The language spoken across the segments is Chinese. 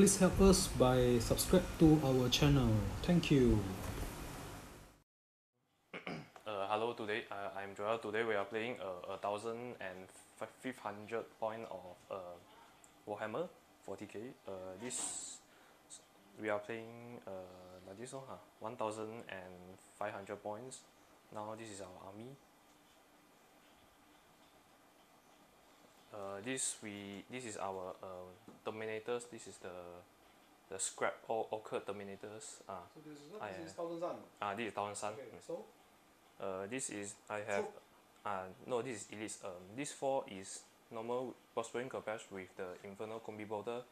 Please help us by subscribe to our channel. Thank you. Uh, hello, today uh, I'm Joel. Today we are playing uh, a thousand and five hundred point of uh, Warhammer 40k. Uh, this we are playing uh, like this one, huh? one thousand and five hundred points. Now this is our army. Uh, this we this is our uh, terminators. This is the the scrap or occurred terminators. Ah, So this is Ah. This is thousand sun. ah, this is thousand sun. Okay, Mm. so Uh, this is I have uh, no this is elite um this four is normal prospering Corbash with the infernal combi bolter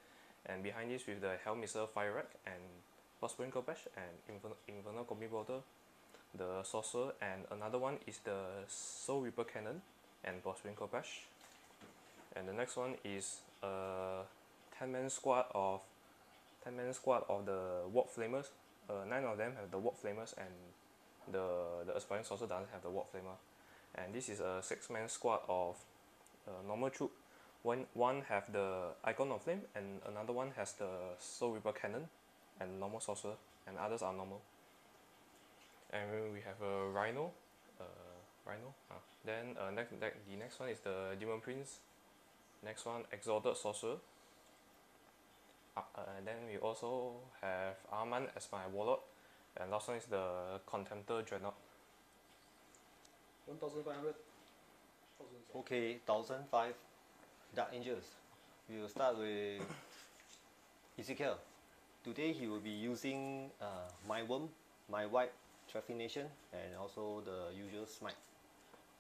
and behind this with the hell missile fire rack and prospering Corbash and infernal infernal combi bolter the saucer and another one is the soul reaper cannon and prospering Corbash and the next one is a 10 man squad of 10 man squad of the warp flamers. Uh, nine of them have the warp flamers and the the aspiring sorcerer doesn't have the warp flamer. And this is a six man squad of uh, normal troop. One one have the icon of flame and another one has the soul reaper cannon and normal sorcerer and others are normal. And we have a rhino uh, rhino ah. then uh, next, next the next one is the demon prince next one exalted sorcerer uh, uh, and then we also have Arman as my warlord and last one is the Contemptor Dreadnought. one thousand five hundred. Thousand sun. Okay, thousand five Dark Angels. We will start with Ezekiel. Today he will be using uh, my worm, my white trephination, and also the usual smite.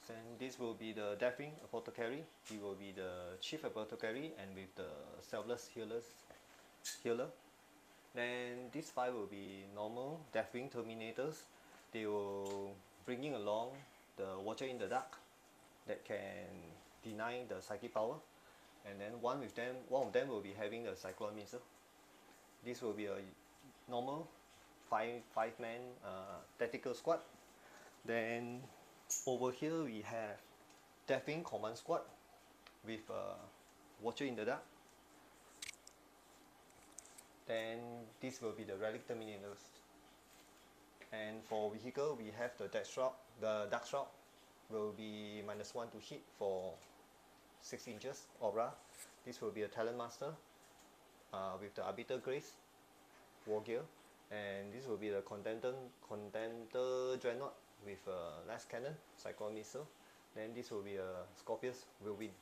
Then this will be the Deathwing Apothecary. He will be the chief apothecary and with the selfless healers healer. Then these five will be normal Deathwing Terminators. They will bringing along the Watcher in the Dark that can deny the psychic power and then one with them one of them will be having the cyclone missile this will be a normal five five man uh, tactical squad then over here we have Deathwing command squad with uh, watcher in the dark. Then this will be the relic terminators. And for vehicle we have the death shroud the dark shroud will be minus 1 to hit for 6 inches aura. This will be a talent master uh, with the arbiter grace war gear. And this will be the contender contender dreadnought with a last cannon cyclone missile then this will be a scorpius whirlwind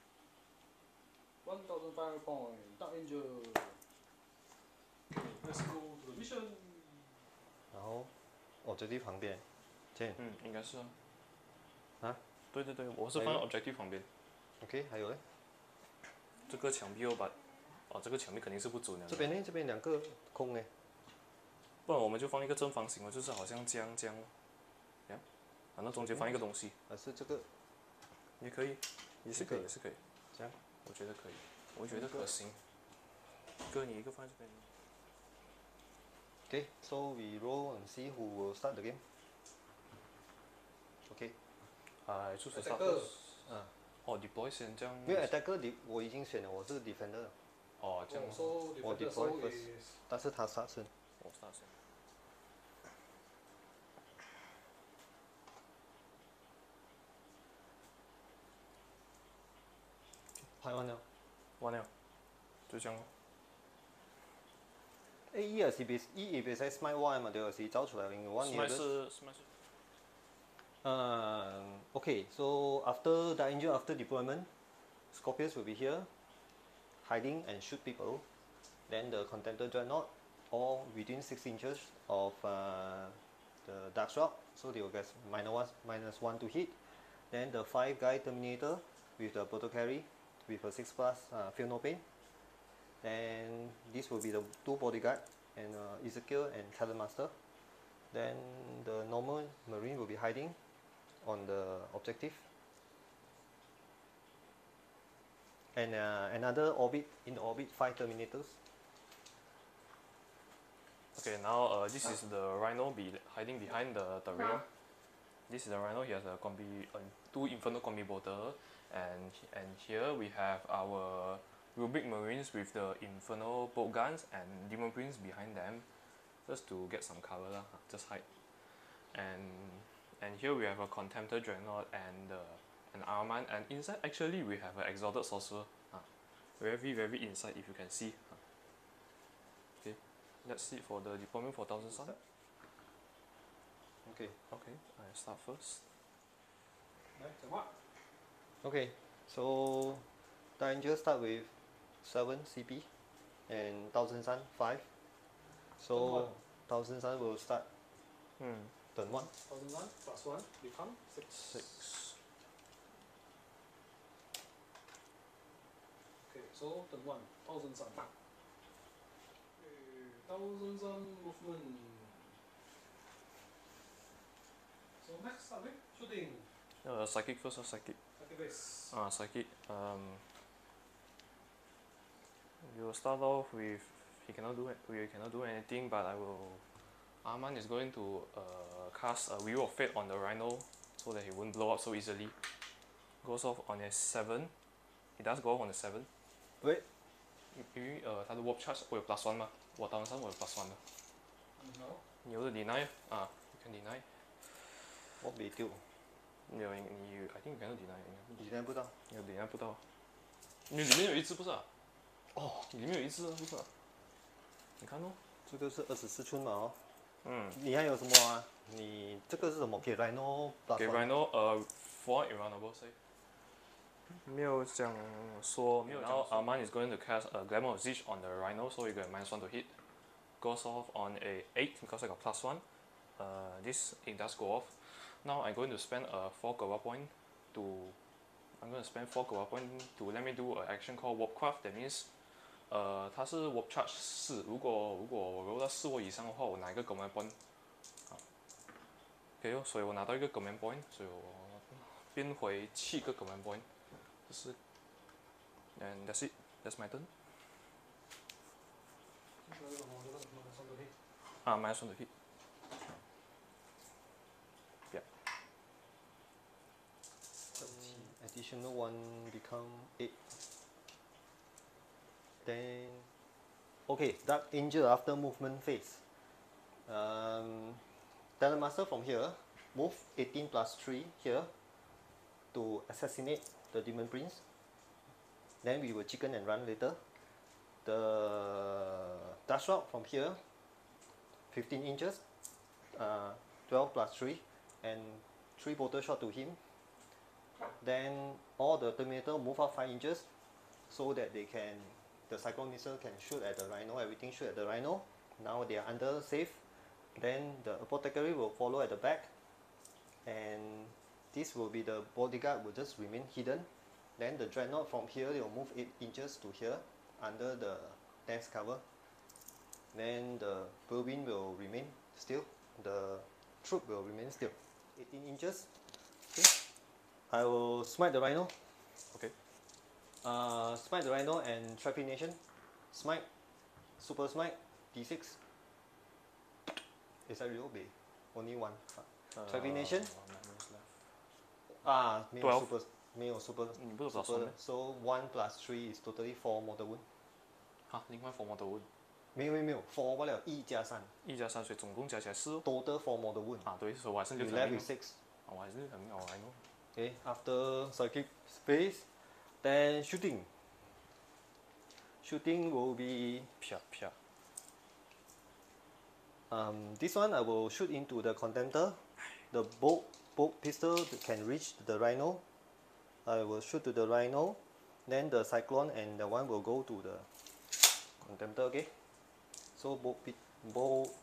One thousand five point. Dark Angel. Let's go to the mission. 然后 objective 旁边 Chen 嗯，应该是啊。啊？对对对，我是放在 objective 旁边。OK 还有嘞这个墙壁哦，把哦，这个墙壁肯定是不足的。这边呢这边两个空呢不然我们就放一个正方形哦，就是好像这样这样，这样，反正中间放一个东西还是这个也可以，也是可以，也是可以。这样我觉得可以，我觉得可行。哥，你一个放在这边。Okay, so we roll and see who will start the game OK 哎，就是 Attacker 啊哦，deploy 先这样。因为 attacker 你我已经选了我是 defender 哦，这样 Oh, 我 defender deploy first. 但是他杀生我杀先。拍完了完了，就这样咯。 A E 系是别 E 而别使 smite one 嘛，就是走出来另外 one Smite year 是 Smite 是。Uh, okay, so after the angel after deployment, Scorpius will be here, hiding and shoot people. Then the contender dreadnought, all within six inches of uh, the dark shroud, so they will get minus one, minus one to hit. Then the five guy terminator with the proto carry with a six plus uh, feel no pain. Then this will be the two bodyguard and uh, Ezekiel and Talent Master. Then the normal marine will be hiding on the objective. And uh, another orbit in the orbit five terminators. Okay, now uh, this is the rhino be hiding behind the, the rear. This is the rhino. He has a combi, uh, two inferno combi bolter, and he- and here we have our Rubik Marines with the Inferno bolt guns and Demon Prince behind them, just to get some cover lah, ha, just hide. And and here we have a Contemptor Dreadnought and uh, an Armand, and inside actually we have an Exalted Sorcerer. ha. Very very inside if you can see. ha. Okay, that's it for the deployment for Thousand Sun. Okay. Okay, I start first. 来讲话。 Okay. So Dark Angel start with seven CP and Thousand Sun five. So Thousand Sun will start Hmm. turn one. thousand one plus one become six. Six. Okay, so turn one thousand sun. Okay, thousand sun movement. So next start with shooting. Uh, psychic first or psychic? Attack base. Ah, psychic. Um, we will start off with he cannot do it. We cannot do anything, but I will. Arman is going to uh, cast a Wheel of Fate on the Rhino so that he won't blow up so easily. Goes off on a seven. He does go off on a seven. Wait. 因为呃他的 Warp Charge 我有 plus one 嘛，我当上我有 plus one 的。 No. 你有的 deny 啊，you can deny。 有你你 I think 应该不你现在不知道。你有 deny 不到。你里面有一只不是啊？哦，里面有一只啊，不是啊？你看哦。这个是二十四寸嘛哦。嗯，你还有什么啊？你这个是什么？给 Rhino plus 给 one Rhino 呃 for invulnerable save。没有讲说，没有讲。Now Arman is going to cast a Glamour of Siege on the Rhino, so you get minus one to hit. Goes off on a eight because I got plus one. Uh, this it does go off. Now I'm going to spend a four Gova point to. I'm going to spend four Gova point to let me do a action called Warpcraft. That means. 呃，它是 Warp Charge 四，如果如果我 roll 到四或以上的话，我拿一个 Command Point。好，OK 哦，所以我拿到一个 Command Point，所以我变回七个 Command Point，就是，and that's it，that's my turn。啊，minus one to hit。Additional one become eight. Then, okay, Dark Angel after movement phase. Um, Talent Master from here, move 18 plus 3 here to assassinate the Demon Prince. Then we will chicken and run later. The dash route from here, 15 inches, uh, 12 plus 3, and 3 bolter shot to him then all the terminator move up 5 inches so that they can the cyclone missile can shoot at the rhino everything shoot at the rhino. Now they are under safe. Then the apothecary will follow at the back. And this will be the bodyguard will just remain hidden. Then the dreadnought from here they will move 8 inches to here under the dense cover. Then the whirlwind will remain still. The troop will remain still. 18 inches I will smite the rhino. Okay. Uh, smite the rhino and trepidation. Smite. Super smite. D6. Is that real? Be only one. Trepidation? Ah, 没有 Twelve. super 没有 super 你不是 plus one super 咩？ so one plus three is totally four mortal wound 哈，另外 four mortal wound，没有没有没有 four 不了一加三一加三，所以总共加起来四哦。 total four mortal wound 啊，对，所以我还剩 you 六条 left 命 with 哦。 six 啊我还是六条命哦，我来弄。 okay after circuit space then shooting shooting will be 啪啪。Um, this one I will shoot into the contemptor. The bolt, bolt pistol can reach the rhino. I will shoot to the rhino. Then the cyclone and the one will go to the contemptor. Okay. So bolt, bolt.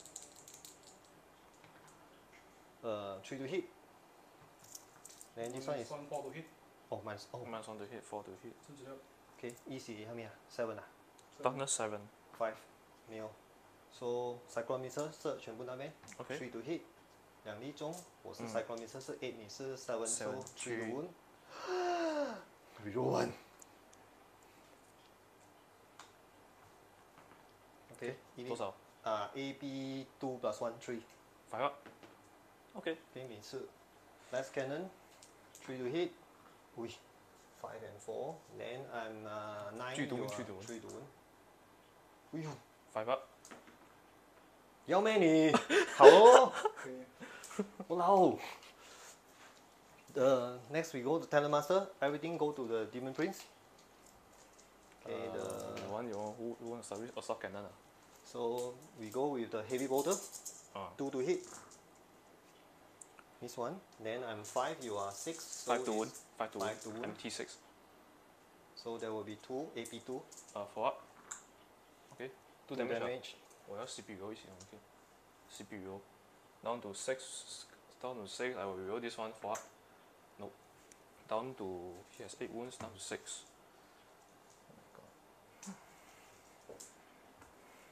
Uh, three to hit. Then this one is one four to hit，oh minus oh minus one to hit, four to hit. 甚至要 okay easy how seven 啊 Darkness seven. five 没有 so cyclone missile 射全部那边 Okay. three to hit 两粒中我是嗯 cyclone missile 是 eight 你是 seven so three to three. wound reroll one okay 多少啊 A B two plus one three？Five up. OK. 给你是 last cannon three to hit 喂 five and four. Then I'm uh, nine. Three to you win, are three to win. Three to win. 哎呦， Five up. 要咩你？好哦。可以。 Wow. The next we go to Telemaster. Everything go to the Demon Prince. Okay. Uh, the the one you want, who, who want to start with? Assault cannon. ah? so we go with the heavy bolter. Ah. Two to hit. This one. Then I'm five. You are six. So Five to win. it's- Five to five to win. win. MT six. So there will be two AP two. Uh, four up. Okay. Two two damage. ah. damage. 我要 CP roll 一起 OK。CP roll down to six. Down to six. I will roll this one four up. Nope. Down to he has eight wounds. Down to six. Oh my god.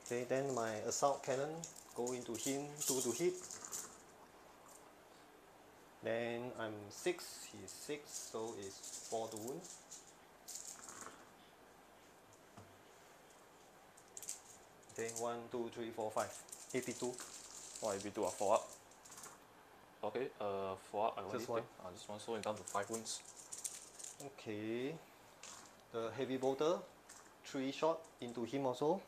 Okay, then my assault cannon go into him, two to hit. Then I'm six, he's six, so it's four to wound. Okay, one, two, three, four, five. AP two. Oh, if you do a four up. Okay. Uh, four up. I only Just one. take. Ah, this one. So it's down to five wounds. Okay. The heavy bolter, three shot into him also.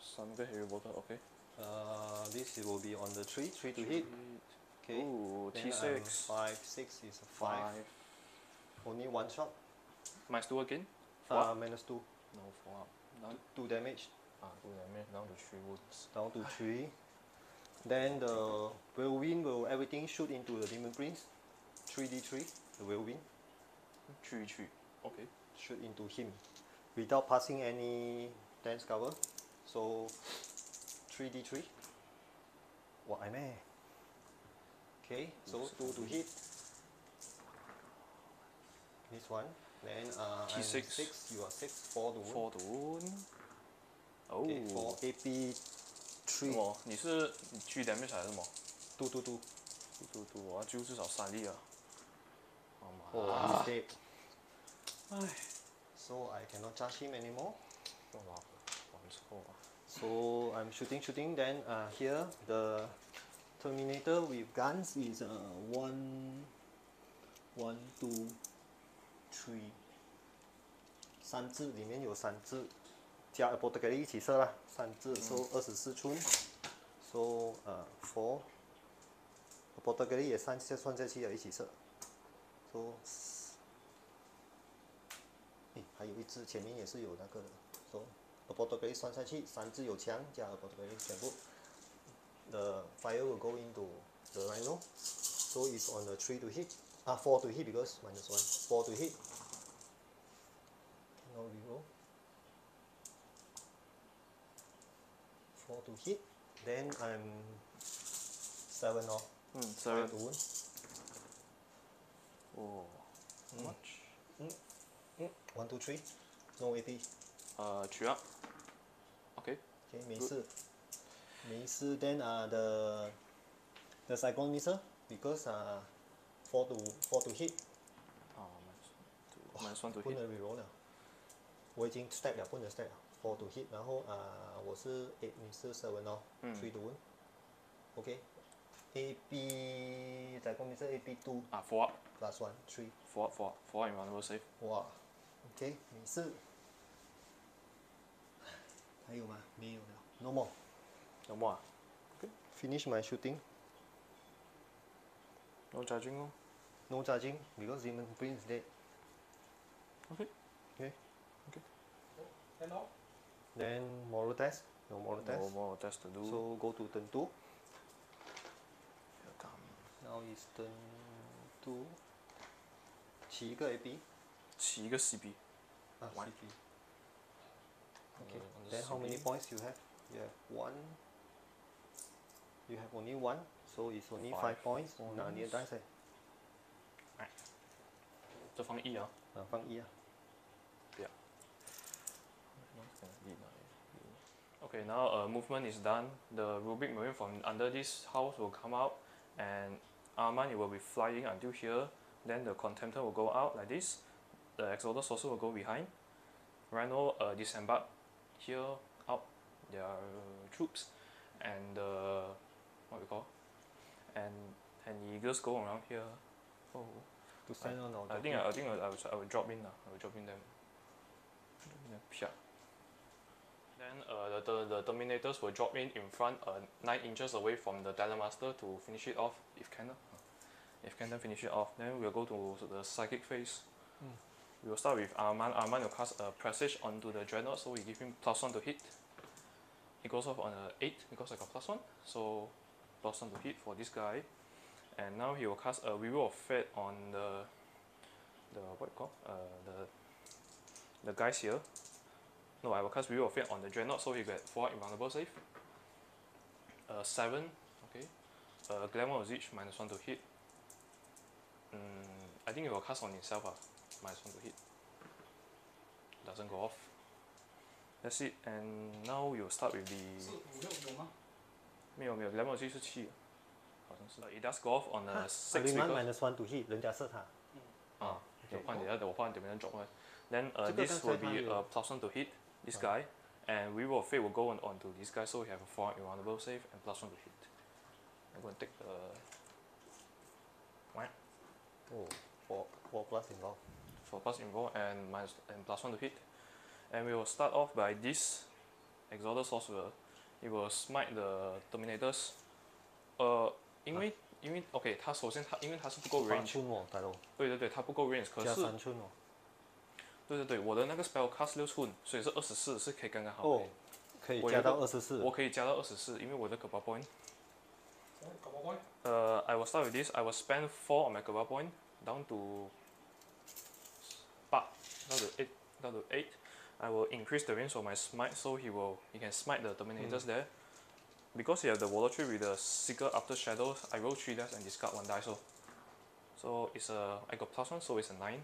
三个 heavy bolter. Okay. Uh, this will be on the three, three to hit. Okay. Ooh, Then T I'm six. Five, six is a five. Five. Only one shot. Minus two again. Four Uh, minus two. No four up. Down. Two damage. Ah, two damage. Down to three wounds. down to three. Then the whirlwind will everything shoot into the demon prince. 3d3, the whirlwind, Three three. Okay. shoot into him without passing any dance cover. So 3d3. What I may. Okay, so two to hit. This one. Then uh, I'm T6. six, you are six, four to wound. Four to wound. Oh. Okay, for AP 什 three, 么？你是你去 damage 还是什么？ two to two. 嘟嘟嘟，我要揪至少三粒啊！好嘛。 Oh, he's dead. So I cannot charge him anymore. 哇，还错啊！ So I'm shooting, shooting. Then uh, here the Terminator with guns is uh, one, one, two, three. 三只里面有三只，加 apothecary 一起射啦，三只 so 二十四寸，so 呃、four。apothecary 也算下算下去了，一起射，so 诶，还有一只前面也是有那个的，so apothecary 算下去，三只有枪加 apothecary 全部 the fire will go into the rhino. So it's on the three to hit ah four to hit because minus one four to hit. Now reroll four to hit then I'm seven off. Mm, seven. to wound oh mm. much. Mm. Mm. one two three. No eighty. Uh three up. Okay. Okay 没事。Good. 没事 then uh the the cyclone missile because uh four to four to hit 啊，minus one to 不 hit。能 reroll 了。我已经 stack 了，不能 stack 了。Four to hit，然后啊、呃我是 eight，你是 seven 哦、嗯 three to win。OK。A B 在公民是 A B two 啊，four up。plus one three。four up four up four up invulnerable save。哇，OK，没事。还有吗？没有了。No more。有冇啊 Finish my shooting. ？No charging 哦。 No charging because Demon Prince is dead. OK。 Okay. And now? Then moral test. No moral test. No more test to do. So go to turn two. Here come. Now is turn two. 七个 AP 起一个 CP。啊 One. CP. Okay. Uh, on the Then how many CP. points you have? You have one. You have only one, so it's only five, Five points. 拿你的 dice 来这放一啊。啊，放一啊。 Okay, now uh, movement is done. The Rubik Marine from under this house will come out, and Armand will be flying until here. Then the Contemptor will go out like this. The Exodus also will go behind. Rhino uh, disembark here out their troops, and uh, what we call, and and he just go around here. Oh, To sign on or I think I, I think I, I, will, I will drop in lah. I will drop in them. Then, pia. Then uh, the, the, the Terminators will drop in in front uh, 9 inches away from the Telemaster to finish it off if can. lah. If can then finish it off. Then we'll go to the Psychic phase. Mm. We will start with Arman. Arman will cast a Presage onto the Dreadnought so we give him plus 1 to hit. He goes off on a 8 because I got plus 1. So blossom to hit for this guy. And now he will cast a Weaver of Fate on the the what call uh, the the guys here. No I will cast Weaver of Fate on the Dreadnought so he get 4 invulnerable save. Uh, 7 okay. Uh, Glamour of Each minus 1 to hit. Mm, I think he will cast on himself. uh, minus 1 to hit. Doesn't go off. That's it. And now you start with the 没有没有，两百七是七，好像是。It does go off on a six Element because minus one to hit，人家射他。啊，我换你，我换你们 drop 了。Then uh, 这个 this 刚才 will be 他有 a plus one to hit this 啊 guy, and we will fate will go on onto this guy, so we have a four invulnerable save and plus one to hit. I'm going to take the Oh, four four plus involved. for plus involved and minus and plus one to hit, and we will start off by this Exalted Sorcerer. It will smite the Terminators. 呃，因为、因为 OK，它首先它因为它是不够 range，寸哦，大佬，对对对，它不够 range，可加是三寸哦。对对对，我的那个 spell cast 六寸，所以是二十四，是可以刚刚好。哦，可以加到二十四。我可以加到二十四，因为我的 g a b a point。胳膊 point。呃、i will start with this. I will spend four on my g a b a point down to 八，down to eight, down to eight. I will increase the range of my smite, so he will he can smite the Terminators there. Because he have the Water Tree with the Seeker After Shadows, I roll three dice and discard one dice. So, so it's a I got plus one, so it's a nine.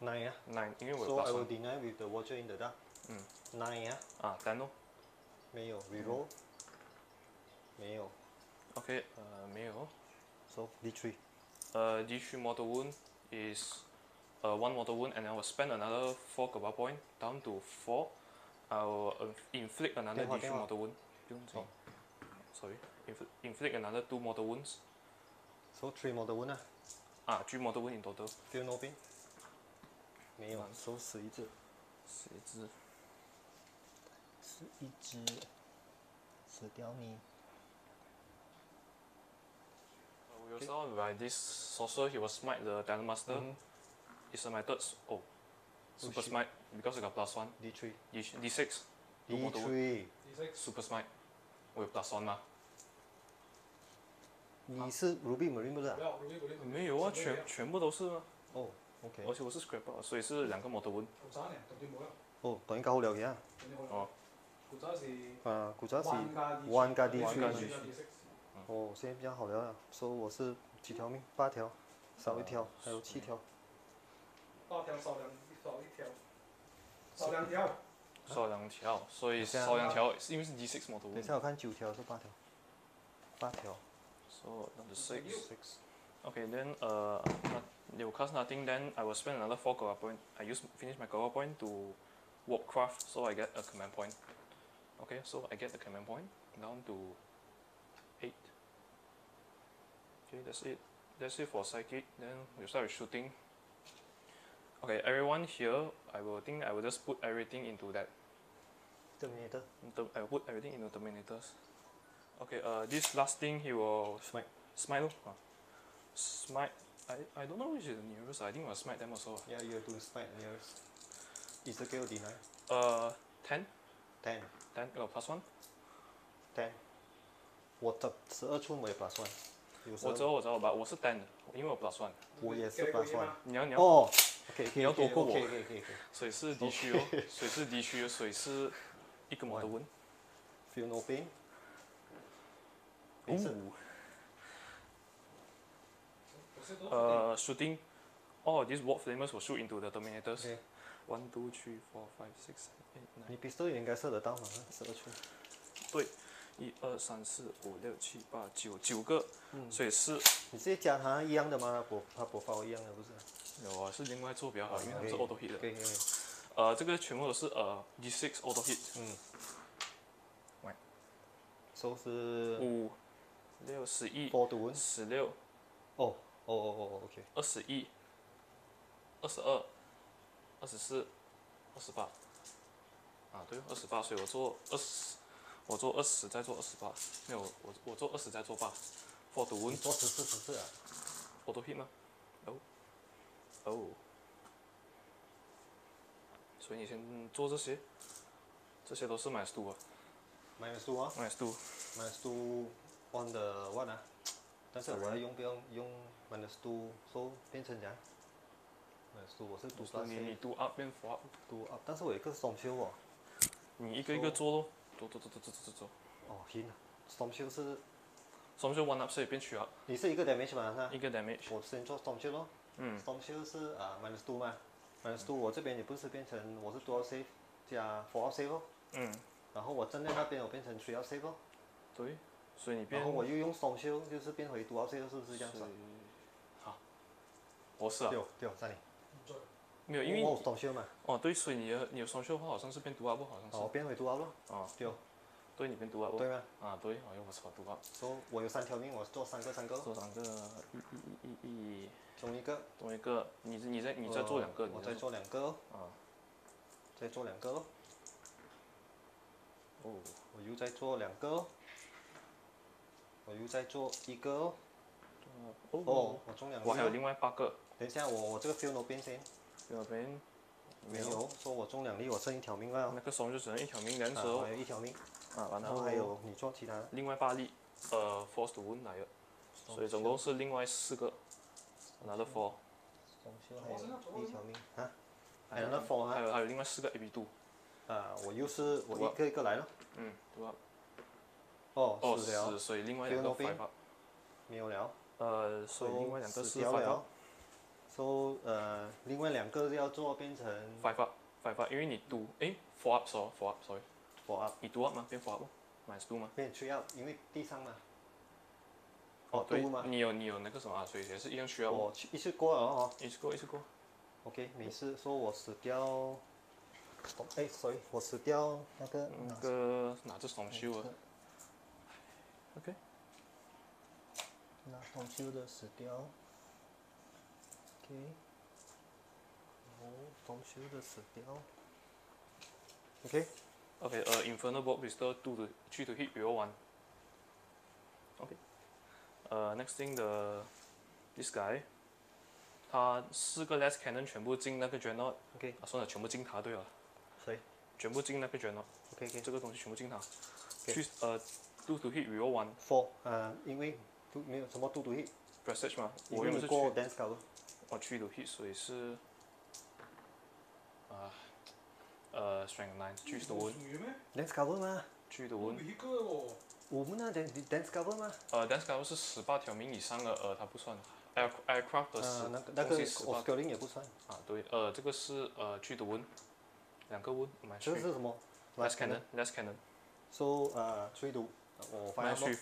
Nine 啊。 Nine，因为我有 So plus I will one。 deny with the watcher in the dark. 嗯。 Nine 啊，啊，ten 咯。没有 reroll，没有。 OK，呃，没有。 So D three. Uh, D3 mortal wound is uh, one mortal wound, and I will spend another four Gaba point down to four. I will uh, inflict another 电话 D3 电话 mortal wound. 不用紧 Oh. Sorry, Infl inflict another two mortal wounds. So three more the one 啊。啊，three mortal wound in total. Feel no pain. 没有完，so 十一只，十一只。十一只，死掉你。 Uh, we will start by this sorcerer. He will smite the Telemaster. Mhm. It's uh, my third. s- Oh, super shit. smite because I got plus one. D three. D D6 two D three. D six。Super smite. 我有 plus one 吗？你是 Ruby Marine 不是啊没我没。没有啊，全全部都是吗？哦，OK。而且我是 scrap 所以是两个 mortal wound。古仔呢，同啲冇啦，哦，等於夠好了嘅啊。哦。古仔是啊，古早是 one 加 D one 加 D three six。哦，现在比较好了啊。所以我是几条命？八条，少一条，还有七条。八条少两少一条，少两条。少两条，所以等下少两条是因为是 D6 mortal 等一 wound。下我看九条是八条。八条。 So number six. Six. Okay, then uh, not, they will cast nothing. Then I will spend another four cover point. I use finish my cover point to warpcraft, so I get a command point. Okay, so I get the command point down to eight. Okay, that's it. That's it for psychic. Then we'll start with shooting. Okay, everyone here, I will think I will just put everything into that Terminator. Ter- I will put everything into Terminators. Okay, uh, this last thing he will Smite. smite. lor. Ah. Smite. I, I don't know which is the nearest. I think I will smite them also. Yeah, you have to smite nearest. Ezekiel deny. Uh, 10? Ten. 10 uh, plus 1? Ten. 我十十二寸我也 plus one。有时候我知道我知道 but 我是 10的，因为我 plus 1。我也是 plus one。你要你要，哦，OK， 你要躲过我 OK OK OK。水是地区哦，水是地区，水是一个 model win。Feel no pain。没事。呃，shooting. All of these warp flamers will shoot into the Terminators. OK，One, two, three, four, five, six, seven, eight, nine. 你 pistol 也应该射得到嘛？十二寸。一二三四五六七八九九个，嗯所以是你直接加它一样的吗？不，它不发一样的不是？有啊，是另外做比较好，因为它们是 auto hit 的。OK OK。呃，这个全部都是呃 D6 auto hit，嗯。喂。收是五六十一 four。十六哦哦哦哦，OK。二十一、二十二、二十四、二十八。啊，对，二十八，所以我做二十，我做二十，再做二十八。没有，我我做二十再做八。Win 做十四十四啊？auto hit 吗？哦，所以你先做这些，这些都是买书啊。买书啊，买书，买书，one 的 one 啊。但是我要用不用用买书，书变成啥？买书，我是读到你读 up 变 for 读 up。但是我有一个双休哦，你一个一个做咯，做做做做做做做做哦。行啊，双休是双休 one up 是变取啊，你是一个 damage 吗？是吧，一个 damage。我先做双休咯。嗯 storm shield 是啊 minus two 嘛，minus two 我这边也不是变成我是 two out save 加 four out save 哦，嗯，然后我正在那边我变成 three out save 哦，对，所以你变然后我又用 storm shield 就是变回 two out save，是不是这样子？好，我是啊，对对，在你。没有，因为我有 storm shield 嘛，哦对，所以你的你的双秀的话好像是变读 up，好像是，变回 out 咯，啊，对，对，你变读 up，对吗？啊对，好像不错，读所以我有三条命，我做三个三个，做三个，一一一一一，中一个，中一个，你你再你再做两个，呃我再你再做两个。哦，啊，再做两个。哦，哦，我又再做两个。哦，我又再做一个。哦，哦哦，，我中两个。我还有另外八个，等一下我我这个 field 都变先，右边。没有，说我中两粒，我剩一条命了。哦，那个双就只能一条命连啊，手我还有一条命，啊，然然后后还有你做其他。的，另外八粒，呃，force to wound 来了，所以总共是另外四个，another four，中修还有一条命啊，还有那 four 啊，还有还有另外四个 A B two，啊，我又是我一个一个来了，嗯，读 up，哦，哦是，，所以另外两个 pain five 没有了。呃，所以另外两个死是掉了？up。so 呃，另外两个要做变成 five up five up，因为你读诶 four up sorry four up sorry，four up 你读 up 吗？变 four up 吗？minus two 吗？变 three up，因为地上嘛。哦，对吗，你有你有那个什么啊，所以也是一样需要我去一次过了哦。一次过一次过。OK，没事，说我死掉。哦，哎，sorry，我死掉那个那个拿着双修啊，OK，拿双修的死掉。OK，哦，双修的死掉。OK，OK，呃、Infernal Bolt Pistol two to three to hit reroll one。Okay，呃、n e x t thing the this guy，他四个 less cannon 全部进那个 Dreadnought，OK，啊，算了，全部进他对了，谁全部进那个 Dreadnought，？OK OK。这个东西全部进他。去呃，two to hit reroll one Four，呃，因为都没有什么 do to hit，prestige 嘛，因我用的是去 dance。我去 to hit，所以是啊呃咩？dance cover 嘛，去我 wound。未過喎。我们那 dance dance cover 嘛。呃，dance cover 是十八条命以上的，呃，它不算。air aircraft 的呃，那个那个东西十八 Oscaring 也不算，啊，对，呃，这个是呃去 to wound，两个买这个是什么 less cannon，less cannon，So 呃，所以读我发去。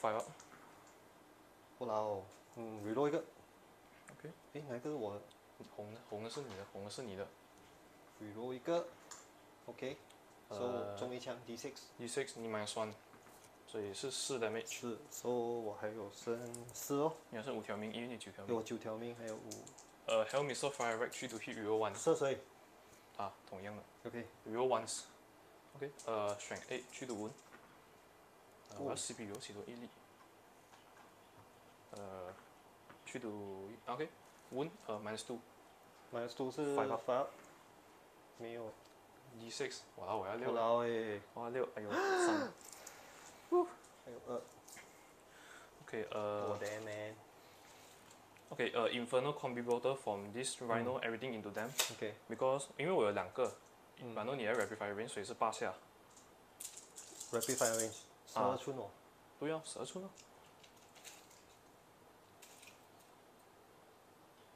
不然后嗯，reload 一个，OK，诶，哪个我红的红的是你的，红的是你的。reload 一个，OK，So 呃中一枪 D six。D six 你 minus one，，所以是四 damage，是，So 我还有剩四哦，你还剩五条命，因为你九条有命。九条命，还有五，呃，Help missile fire rack 去 to hit reroll one，射谁啊，同样的？OK，reroll once。OK，呃，strength eight 去 to wound。呃我要哦 CPU 起多一粒。呃，去 to OK wound 呃 minus two。minus two 是 Five up five，没有，D six，哇，我要不六了，然诶，我要六，哎呦，三。还有二，OK，我呃的 man，，OK，呃，Infernal Combi Bolter from this Rhino everything into them OK，because 因为我有两个，嗯然后你的 Rapid Fire Range 所以是八下，rapid fire range，十二寸哦，对啊，十二寸啊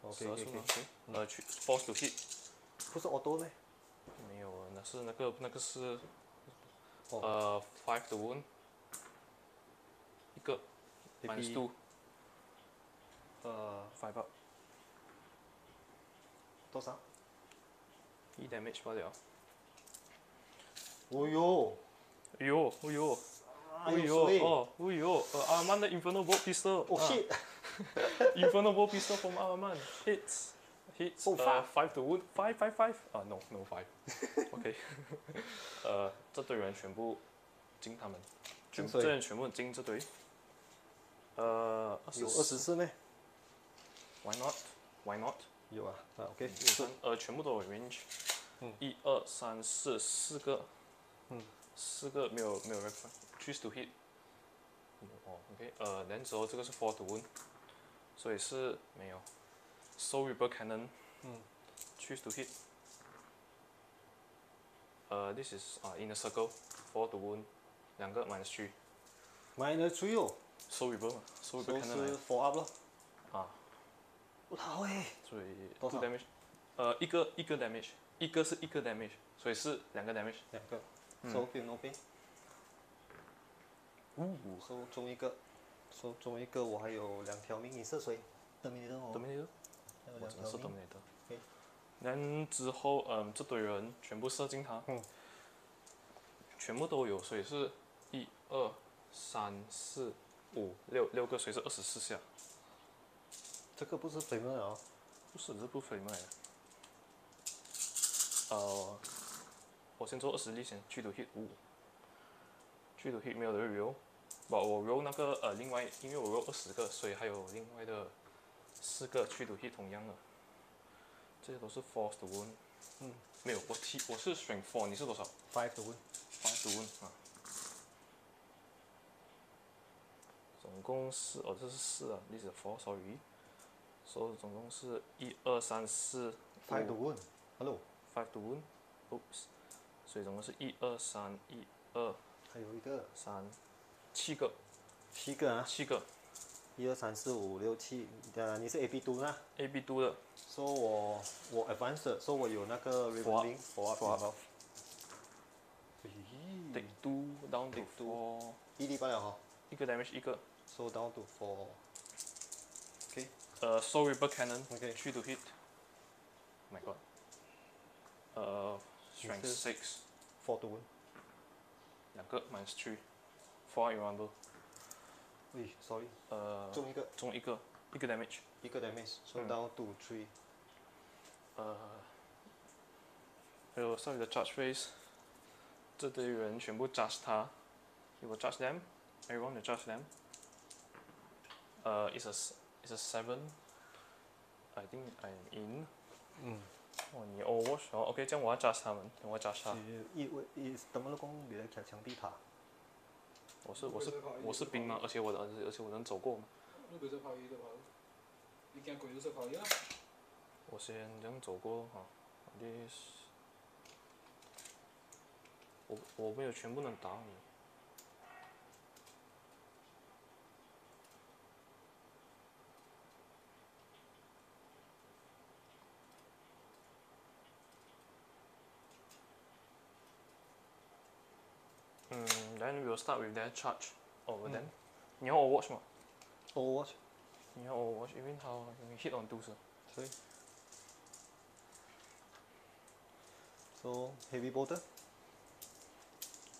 ，OK 十二 OK 寸啊 OK，，呃，去 Force to hit 不是 auto 咩？是那个那个是哦呃 Five to wound，一个 minus two 呃，five up，多少？一 damage 罢了。哦哟，哎呦，哎呦，哎哎呦，哦，哎呦，呃，阿曼的 Infernal Bolt Pistol，哦啊 shit，Inferno War pistol from our man hits hits uh, five to wood five five five 啊、no no five OK 呃这队员全部进他们，全这人全部进这队。呃，有二十四咩？Why not? Why not? 有啊，啊 OK，一二三，呃，全部都有 range。嗯一二三四四个，嗯，四个没有没有 ref choose to hit。哦，OK，呃，然之后这个是 four to wound，所以是没有。Soul Reaper Cannon，嗯，choose to hit。呃，this is 啊、in a circle，four to wound，两个 minus three。minus three 哦，Soul Reaper 嘛，Soul Reaper Cannon 来是 four up 咯。啊，老诶，所以多 two 少 damage，呃，一个一个 damage，一个是一个 damage，所以是两个 damage。两个嗯，so feel no pain。呜，收中一个，收中一个，我还有两条命，你射谁？Terminator 哦，Dominator，还有我只能是两条命。Dominator。然之后，嗯，这堆人全部射进他，嗯全部都有，所以是一二三四五六六个，所以是二十四下。这个不是 flamer 啊，不是，这不飞卖的。呃，我先做二十粒先，去毒 hit 五，去毒 hit 没有的 roll，不我 roll 那个呃另外，因为我 roll 二十个，所以还有另外的四个去图 hit 同样的，这些都是的 wound。嗯，没有，我 T 我是选 four，你是多少 five 的 win。？five 的 wound 啊。总共是哦，这是四啊，this is four，sorry。所以总共是一二三四 five 的五 win，hello，five to one oops，所以总共是一二三一二还有一个三七个七个啊，七个一二三四五六七，呃，你是 A B 读呢？A B 都的说我我 advanced，说我有那个 For up revolving for up For up involved。take two down to Take two four 一粒不了哈一个 damage 一个，so down to four。OK，呃 Soul Reaper Cannon OK three to hit my god 呃 strength 是 six four 的 win。两个 minus three four in rumble 喂，sorry，呃中一个中一个一个 damage 一个 damage，so 嗯 down to three。呃，还有 sorry 的 judge face，这堆人全部 judge 他，you will judge them, everyone will judge them。呃、uh,，it's a it's a seven。I think I'm in。嗯。哦，你 overwatch 哦，OK，这样我要 judge 他们，我要 judge 他。是一位一怎么讲？你来墙墙壁塔。我是我是我是兵吗？而且我的而且而且我能走过吗？你袂使拍伊就拍，你惊鬼就说拍伊啊！我先这样走过哈我我没有全部能打你。，then we'll start with their charge. Oh, then，、你要 Overwatch 吗？ Overwatch，你要 Overwatch，因为它容易 hit on 肚子。所以，so heavy bolter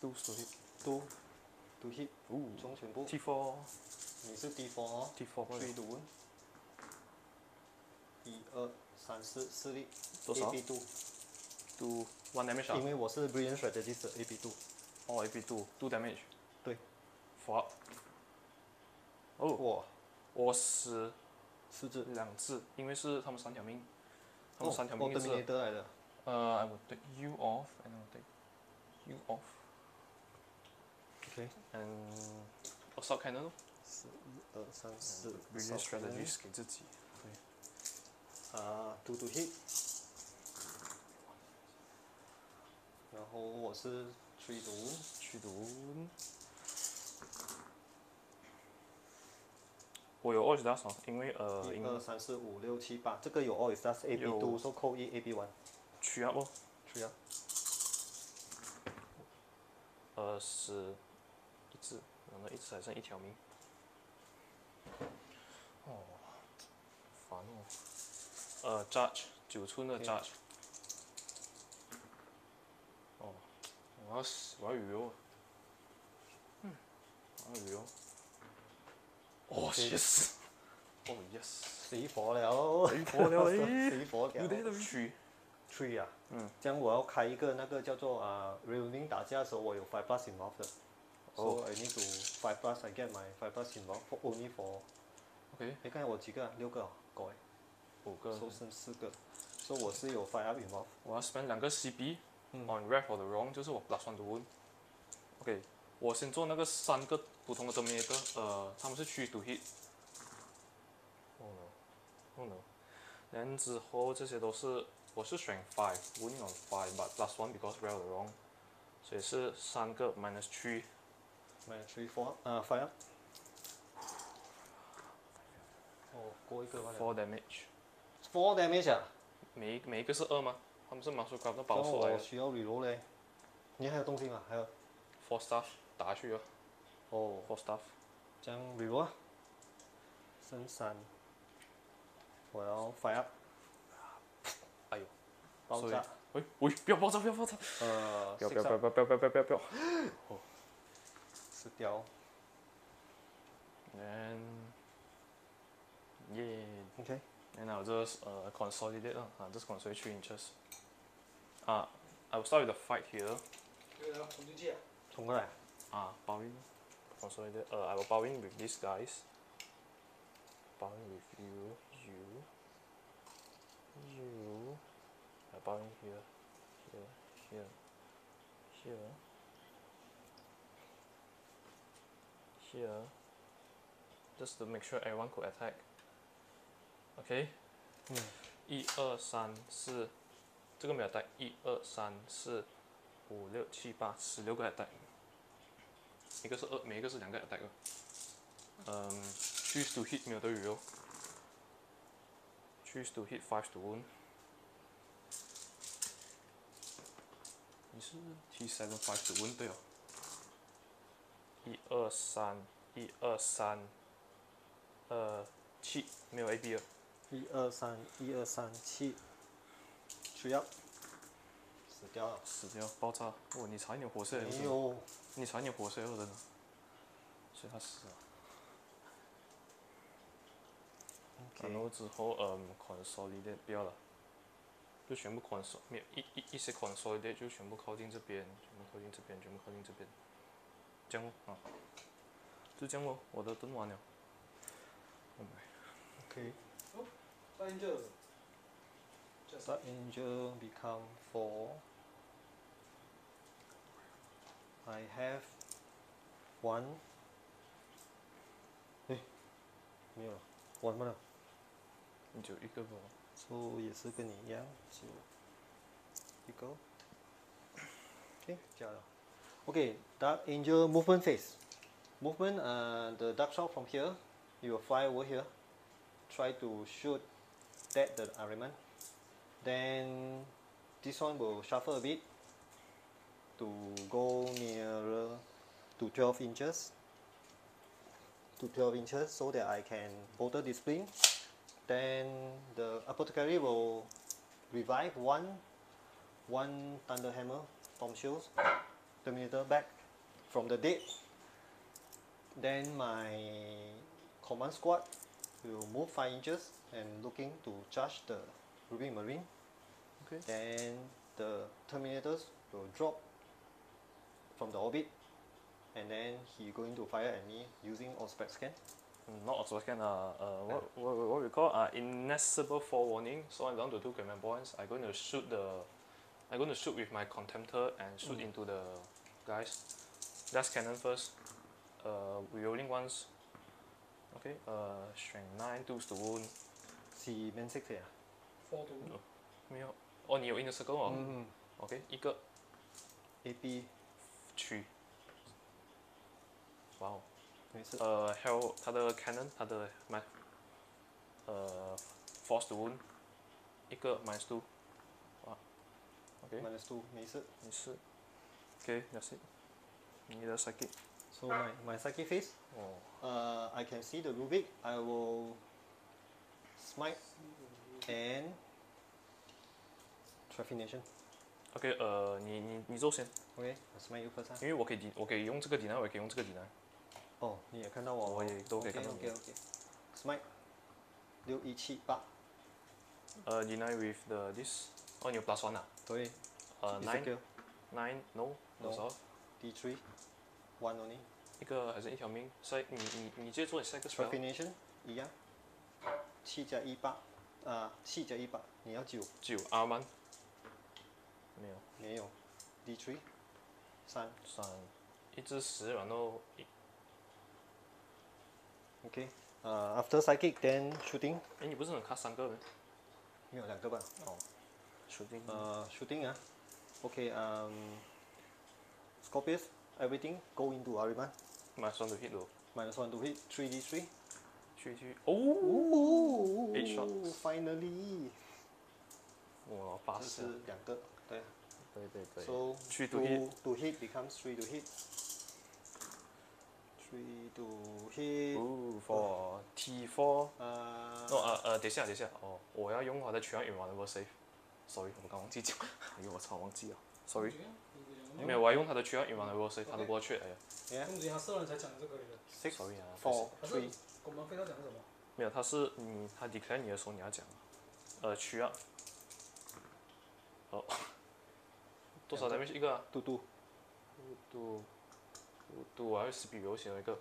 肚子 hit。 two to hit 哦中全部。 T four 你是 D four 哦 T four ，three to win。一二三四四粒多少 A B two， do one damage 因啊？为我是 Brilliant Strategist 的 A B two。 哦 B two two damage。对。four。哦，我，我死四只。两次，因为是他们三条命，他们哦，三条哦命一次。，Terminator 来的。呃，I will take you off and I will take you off assault cannon。四一二三四 Brilliant strategies 给自己。对啊，two do hit。然后我是去毒，去毒。我有 OS DAS，因为呃，一二三四五六七八，这个有 OS DAS AB two，收扣一 AB 完取啊不？取啊。呃，是一只，然后一只还剩一条命。哦，烦哦。呃，Judge 九寸的 Judge。我要死，我要鱼哦。嗯，我要鱼哦。哦谢死。Oh yes，死火了，死火了你死火了。three。Three 啊，嗯，这样我要开一个那个叫做啊 reeling 打架的时候，我有 five plus involved 的。So Oh. I need to five plus. I get my five plus involved for only for. OK，你看我几个啊？六个啊，各位，五个。so 剩四个。So 我是有 five up involved。我要 spend 两个嗯 on red for the wrong，就是我 plus one to wound。OK，我先做那个三个不同的 terminator，呃，他们是 three to hit。Oh no，Oh no。然之后这些都是我是选 five wounding on five，but plus one because red or wrong，所以是三个 minus three。minus three four 啊 five。哦，过一个吧。four damage，Four damage 啊？每一每一个是二吗？他们是 craft 这包出来的我需要 reload 嘞。你还有东西吗？还有。，four staff 打下去哦哦，，four staff。这样 reload 啊。剩三。我要 five。哎呦，爆炸。喂喂，不要爆炸，不要爆炸！呃，不要不要不要不要不要不要不要不要！死掉。And yeah, OK。and I'll just uh, consolidate 啦，啊，just consolidate three inches. Uh, I will start with the fight here. 可以了，重新借。冲过来。啊，包 in consolidate. Uh, I will bow in with these guys. Bow in with you, you, you. I bow in here, here, here, here, here. Just to make sure everyone could attack. Okay. 嗯。一二三四， 这个没有 attack。一二三四五六七八十六个耳带。一个是二，每一个是两个耳带个。嗯，choose to hit 没有德语哦。choose to hit five to one。你是 T seven five to one 对哦。一二三，一二三，呃，七没有 A B 了。一二三，一二三，七。需要。死掉了。死掉，爆炸！哇，你差一点活下来，没有。你差一点活下来了，真的。所以他死了。然 OK。后之后，嗯，consolidate 不要了，就全部 consol 没有一一一些 consolidate 就全部靠近这边，全部靠近这边，全部靠近这边，这样哦，啊，就这样哦，我的灯完了。Oh my OK。大英 就。 Start angel become four. I have one. 诶，没有了，one 没了。你只有一个吧？ So 也是跟你一样，就一个。OK，加了。Okay, Dark Angel movement phase. Movement, uh, the dark shot from here, you will fly over here, try to shoot dead the Ariman. then this one will shuffle a bit to go nearer to 12 inches. To 12 inches so that I can bolter discipline. Then the apothecary will revive one one thunder hammer from shields terminator back from the dead. Then my command squad will move five inches and looking to charge the Ruby Marine. Okay. Then the terminators will drop from the orbit and then he going to fire at me using Auspex scan. Mm, Not also can uh, uh what, what what we call uh innesible forewarning. So I'm down to two command points. I'm going to shoot the I'm going to shoot with my contemptor and shoot Mm. into the guys. That's cannon first. Uh rolling once. Okay, uh strength nine, two to wound. 是 man six 啊？four to 没有。哦，你有 inner circle 哦。嗯 OK，一个，AP 区。哇哦。没事。呃 hell 它的 cannon 它的 my 呃 force to wound 一个 minus two。哇。OK， minus two 没事。没事。OK，that's it。你的 psychic。 So my my psychic phase, 哦。 uh, I can see the Rubik. I will smite And trephination. OK，呃，你你你做先，Okay, I smite you first. 啊。因为我可以抵，我可以用这个抵南，我也可以用这个抵南。哦，你也看到我。我也都可以看到 OK OK OK. Smite. 六一七八，呃，deny with the this，哦，你有 plus one 啊？对呃，nine nine no no solve，D three one only 一个还是一条命？所以你你你直接做你下一个 spell，definition 一样，七加一八，啊七加一八，你要九九阿曼，没有没有，D three 三三，一只十，然后一，，OK，呃 after psychic then shooting 哎，你不是能卡三个吗没有两个吧？哦，？shooting，呃 shooting 啊，OK，嗯、Scorpius everything go into Ariman 买双 to hit 咯，minus one to hit three D three。去去，哦 Eight shots. Finally，哇，八这十是，两个，对。对对对 So Three to two hit. to hit becomes three to hit. Three to hit. 哦，for T four。呃、哦呃呃，等一下等一下，哦，我要用我的全员玩的 w save。Sorry，我刚忘记讲，哎呦我操，忘记了，sorry。没有，我要用他的全员玩的 w save，他都不要去，哎呀 Yeah. 公子他射人才讲这个的，Six,，sorry 啊。four, 可是 three. 我们非要讲什么？没有，他是你，他 declare 你的时候你要讲。呃，曲啊，呃，多少咱们是一个啊？嘟嘟，嘟嘟，我还有 S P U，写了一个。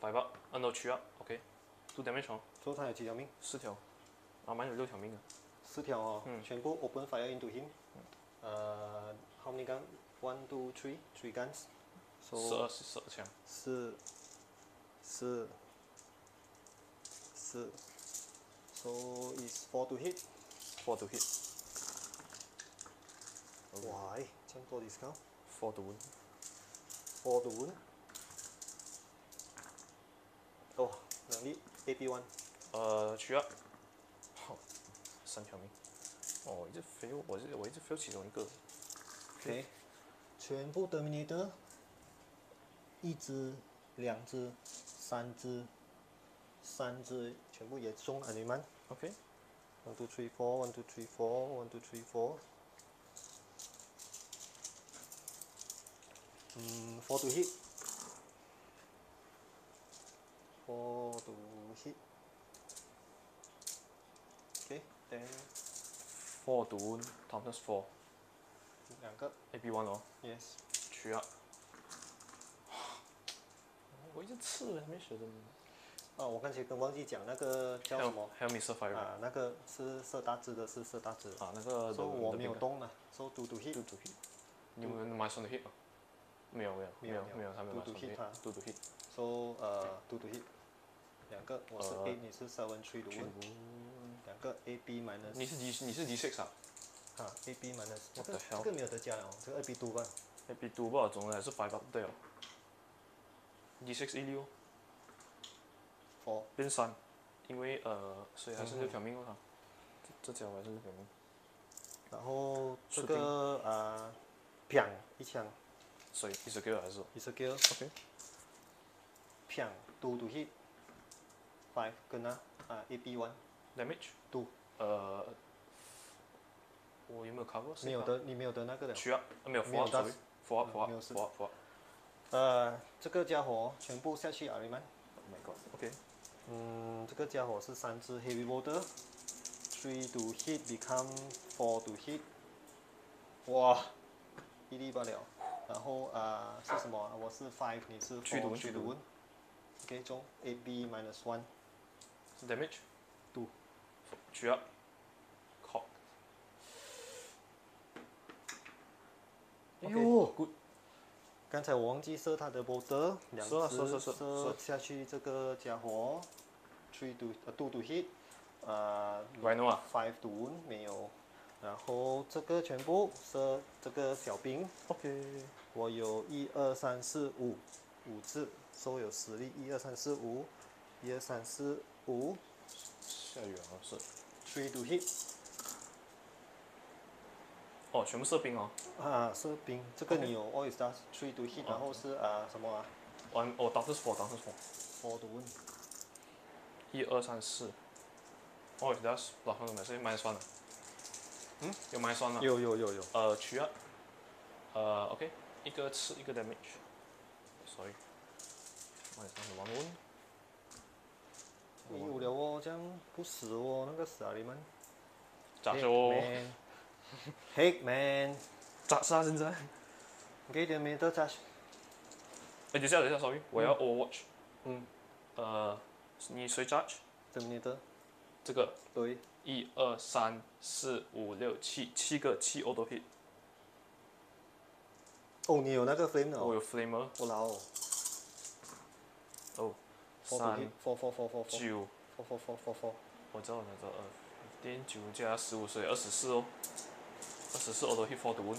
five up，按照曲啊，OK。嘟点位床，左上有几条命？四条，啊蛮有六条命啊。四条哦，嗯，全部 open fire into him。嗯，呃，后面刚 one two three three guns，十二，十二枪，四四。四。So is four to hit. four to hit，哇，哎这样多 discount. four to win。Four to wound. 哦，能力 AP one。呃，需要，好，三条命。哦，我一直 fail，我我一直 fail 其中一个。OK，全部 Terminator，一只、两只、三只、三只，全部也中 Animan。OK，One two three four, one two three four, one two three four。嗯，four to hit。Four to hit。OK，then four to win toughness four 两个 A B one 哦，，yes。需要。我一直刺还没学的。哦，我刚才跟忘记讲那个叫什么还有 Mr. Fire 啊？那个是射大只的，是射大只的。啊，那个所以我没有动呢，所以 do to hit 嘟。嘟 hit，你们买双的 hit 吗？没有没有没有没有他没有买嘟嘟双的 hit 嘟嘟 hit。so 呃 do to hit，两个我是呃 A，你是 seven three 的问，两个 A B minus 你是 D 你是 D six 啊啊 A B minus 这个这？个没有得加了哦，这个二 B 多吧？？AP two 吧，总的还是 five up 对哦。D six 一六 four 变三，因为呃，所以还是嗯六条命哦，他这这家伙还是六条命。然后这个啊，砰一枪所以一直给我还是 is a kill，OK。砰 do to hit five 跟啊啊 A B one damage two 呃，我有没有 cover？没有的，你没有得那个的。需要没有没有 four 的 up sorry，four up four 没有 up 事 four up four up。呃，这个家伙全部下去阿里曼。Oh my god，OK。嗯，这个家伙是三只 heavy border，three to hit become four to hit，哇，一粒罢了。然后啊、是什么啊？我是 five，你是 four one, three to one OK，中 A B minus one，是 damage Two 需要 cock。哎呦，good。刚才我忘记射他的 border，两射啊只射射射射下去这个家伙，three to 呃 two to hit，啊、Rhino 啊 five to wound 没有，然后这个全部射这个小兵。OK。我有一二三四五五次，所有实力一二三四五，一二三四五下雨好像是。，three to hit 哦，全部射兵哦。啊，射兵，这个你有 all is dust three to hit，哦然后是啊什么啊完哦，当时 four，当时 four。four to win，一二三四。哦，that's 老朋友们，所以买酸了。嗯，有买酸了。有有有有，呃，取啊。呃，OK，一个吃，一个 damage。Sorry。买酸的 one wound。没有了哦，这样不死哦，那个死啊你们。咋说？Heck man，咋杀现在？给点没得 touch。哎，等一下，等一下，sorry，我要 Overwatch。嗯，呃，你谁 charge？怎么的？这个对，一二三四五六七七个七 auto hit，哦，你有那个 flame。我有 flamer，我老。哦三 four four four four four 九，four four four four four。我知道，我知道，呃，点九加十五，所以二十四哦，二十四 auto hit four to one，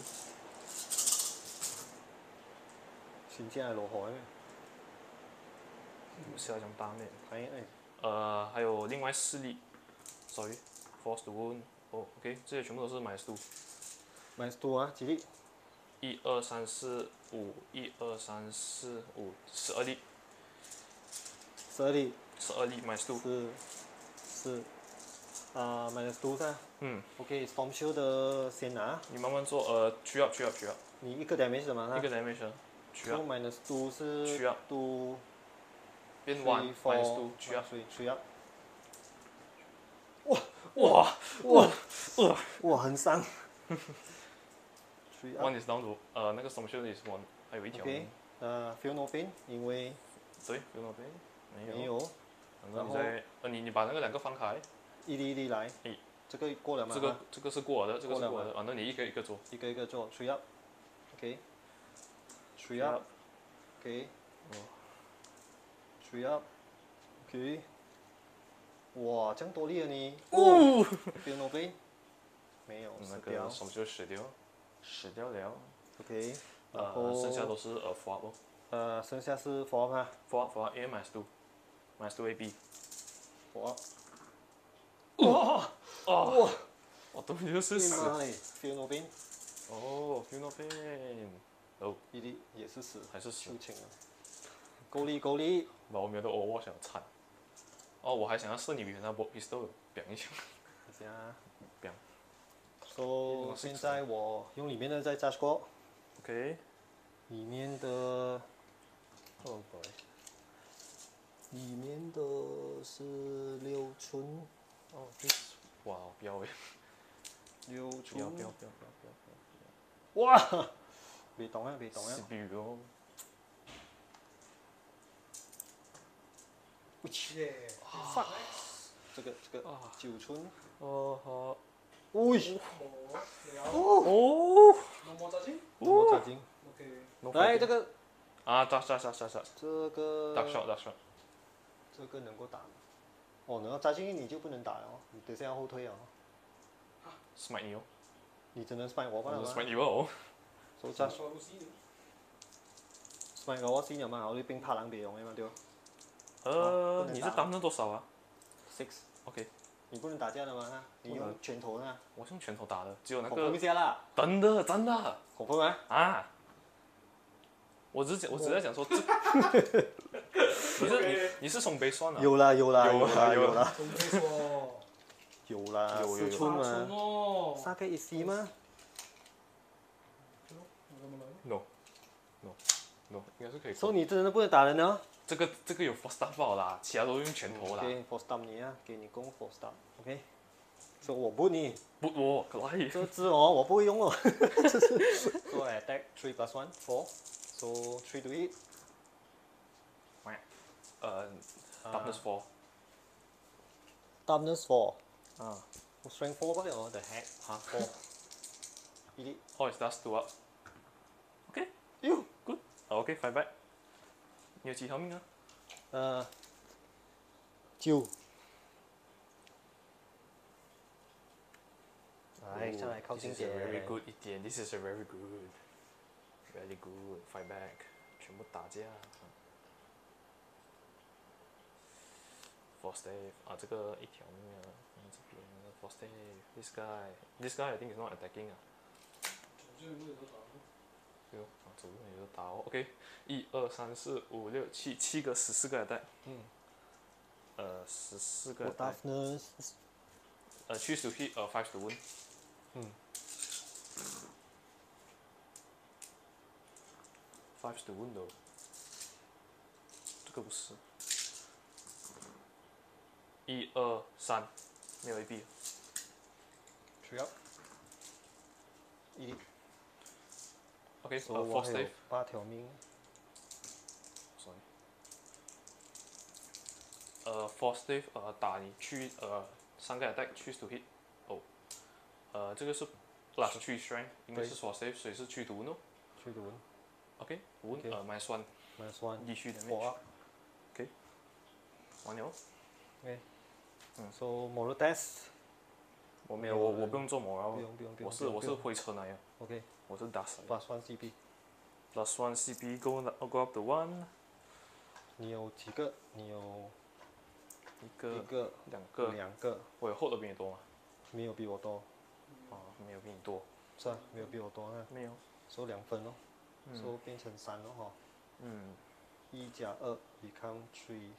先进来落海咩？下降大面。哎哎，呃，还有另外四粒，sorry，force to one，哦，OK，这些全部都是 minus two，买多啊，几粒？一二三四五，一二三四五，十二粒，十二粒，十二粒 minus two，是是啊，minus two 噻。嗯 shield 的先拿，你慢慢做，呃，去 up 去 up 去 up，你一个 damage 的嘛？一个去 So up，minus two 是需要 two 变 one minus two 去 up，three three up。哇哇哇，很伤。，one is down to，呃，那个 s o m s h i is one，还有一条 OK，呃，feel no pain，因为对，有那边没有，没有，然后你再，呃，你你把那个两个翻开，一粒一粒来诶。这个过了吗？这个这个是过了的，这个是过了的，啊，那你一个一个做，一个一个做，three up。OK。three Three up up。OK。哦 three up。OK。哇，这样多力啊你！哦，feel no pain。没有，那个。什么就死掉，死掉了，OK。然呃，后剩下都是呃 f o r 哦呃，剩下是 four 吗？four four A minus two，minus two A B，，four。哇，哦，哇！我都就是死，妈嘞，feel no pain，哦，feel no pain，哦，一粒也是死，还是死出，情了。够力够力，把我没有的 o 我想惨，哦，我还想要射你原来我 pistol 表一下，等下。表 So 现在我用里面的再 judge 过，，OK，里面的，Oh boy，里面的是六寸，哦，this，哇，不要诶，六不寸要，不要不要不要不要，哇！别动 啊，别动啊。死！比如哦，我去，耶，这个这个啊九寸，哦好，喂，哦，了，哦，那么扎金我抓紧，，OK，no 来 fighting 这个啊，打打打打打这个，duck shot duck shot，这个能够打吗？哦，能够扎进去你就不能打了哦，你等下要后退啊哦，smite 你哦，你只能 spike 我罢了我嘛 smite 你哦，，so 扎刷路线，spike 我先有嘛，我啲兵拍人别用的嘛对吧？呃不，能打。你是当那多少啊？six，？OK，你不能打架的嘛，你用拳头呢，我是用拳头打的，只有那口风一下啦，真的真的。恐怖吗，啊！我只是讲，我只是在讲说这，你是你你是送杯算了，有啦有啦有啦有有啦有啦，有有有三个一 C 吗？？no no no，应该是可以所过。以你真的不能打人呢这个这个有 for start 好啦，其他都用拳头啦。？OK，for stop 你啊，给你攻 for stop，OK。所以我不你不我可以。这只哦，我不会用哦。这 是 so attack three plus one four。So three to eight。呃啊，toughness four。Toughness four。啊，Strength four 不了，the heck 哈 four。一粒。哦，it does two up。OK 哟。good。OK fight back。你有几条命啊？呃。九。来，上来靠近 This is a 点。very good 一点，This is a very good。Very good fight back，全部打架。For stave 啊，这个一条命啊，嗯这边 for stave，this guy，this guy I think is not attacking 啊。我最近不是都打了，对哦，啊，左路也就打哦。OK，一二三四五六七七个十四个 attack。嗯。呃，十四个 toughness。呃，choose to hit 呃 five to win。嗯。Five to win though。这个不是。一二三，没有 A B。Three up。一。OK，所以呃我 four 还有 stave。八条命。sorry。呃，four stave，呃，打你去呃三个 attack choose to hit，哦，呃，这个是 plus three strength，应该是 four stave，所以是驱毒呢。驱毒。OK，五 OK 呃 minus one，minus one。继续的 Four up。完了。So moral test。我没有，我我不用做魔不药，用不用不用。我是我是灰车来的，OK。我是打死。Plus one CP。Plus one CP go go up the one，你有几个？你有一个一个、两个，两个，我有厚的比你多吗？没有比我多，啊，没有比你多，是啊，没有比我多那，没有。收两分哦，嗯收变成三了哈。嗯，一加二 become three。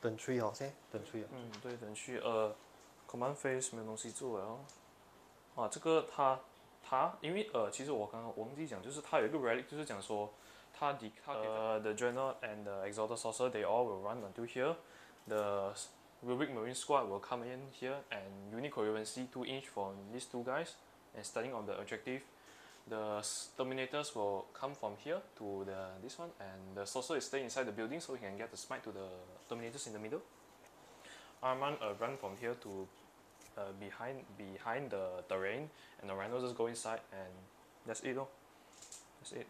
等 three 好先，等 three 啊。嗯，对，等去呃，command phase 没有东西做了哦。啊，这个它它因为呃，其实我刚刚忘记讲，就是它有一个 relic，就是讲说它的它呃 the dreadnought and the exalted sorcerer they all will run until here. The Rubric Marine Squad will come in here and unique coherency 2 inch from these two guys and starting on the objective. The s- Terminators will come from here to the this one and the sorcerer is stay inside the building so he can get the smite to the Terminators in the middle. Arman uh, run from here to uh, behind behind the terrain and the rhinos just go inside and that's it. Oh. That's it.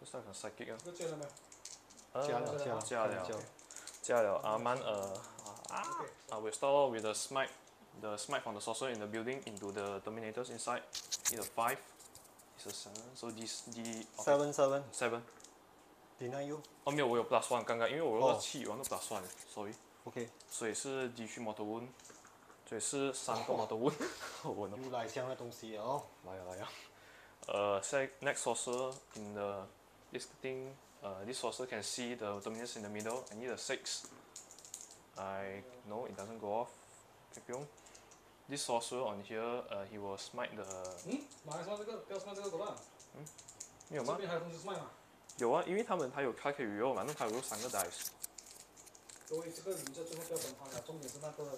Just like a psychic. 这个接了没有呃加了加了加了加了。加了 Arman uh, uh, ？OK， uh, we'll start off with the smite the smite from the sorcerer in the building into the terminators inside. It's a five. It's a seven. So this the okay, Seven seven seven. deny you。哦没有，我有 plus one，刚刚因为我有个哦气，我那 plus one，所以 OK。所以是 D 区 motor wound，所以是三个 motor wound。我呢？又来香的东西了哦。来呀来呀。呃，下 next sorcerer in the this thing，呃，this sorcerer can see the terminus in the middle. I need a six. I no, it doesn't go off. 可以不用。 This sorcerer on here, uh, he will smite the 嗯，马来西亚这个不要卖这个走了，没有吗？这边还有东西卖嘛？有啊，因为他们还有他可以 reroll 嘛，那他有三个 dice。各位，这个你就最后不要管它了，重点是那个，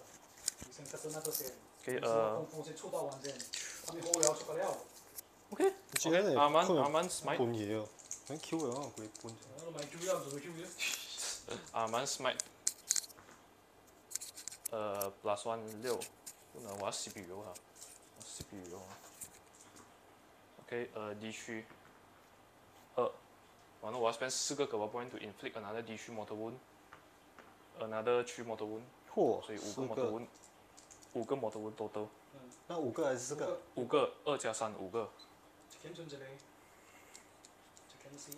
你先看着那个先，可以你先呃风风先触到完先，他们好了出不了，，OK。只係阿曼佢 阿曼 smite 半嘢啊，咁 Q 嘅可能佢半。我买 Q 了，只会 Q 的。啊，蛮 smite，呃，plus one 六，不能，我要 CPU 哈，我 CPU 啊。OK，呃，D 区二，完了我要 spend 四个 point to inflict another D 区 motor wound，another 区 motor wound，嚯，所以五四个 motor，wound，五个 motor wound total，嗯，那五个还是四个？五个二加三五个，这里，一 can C。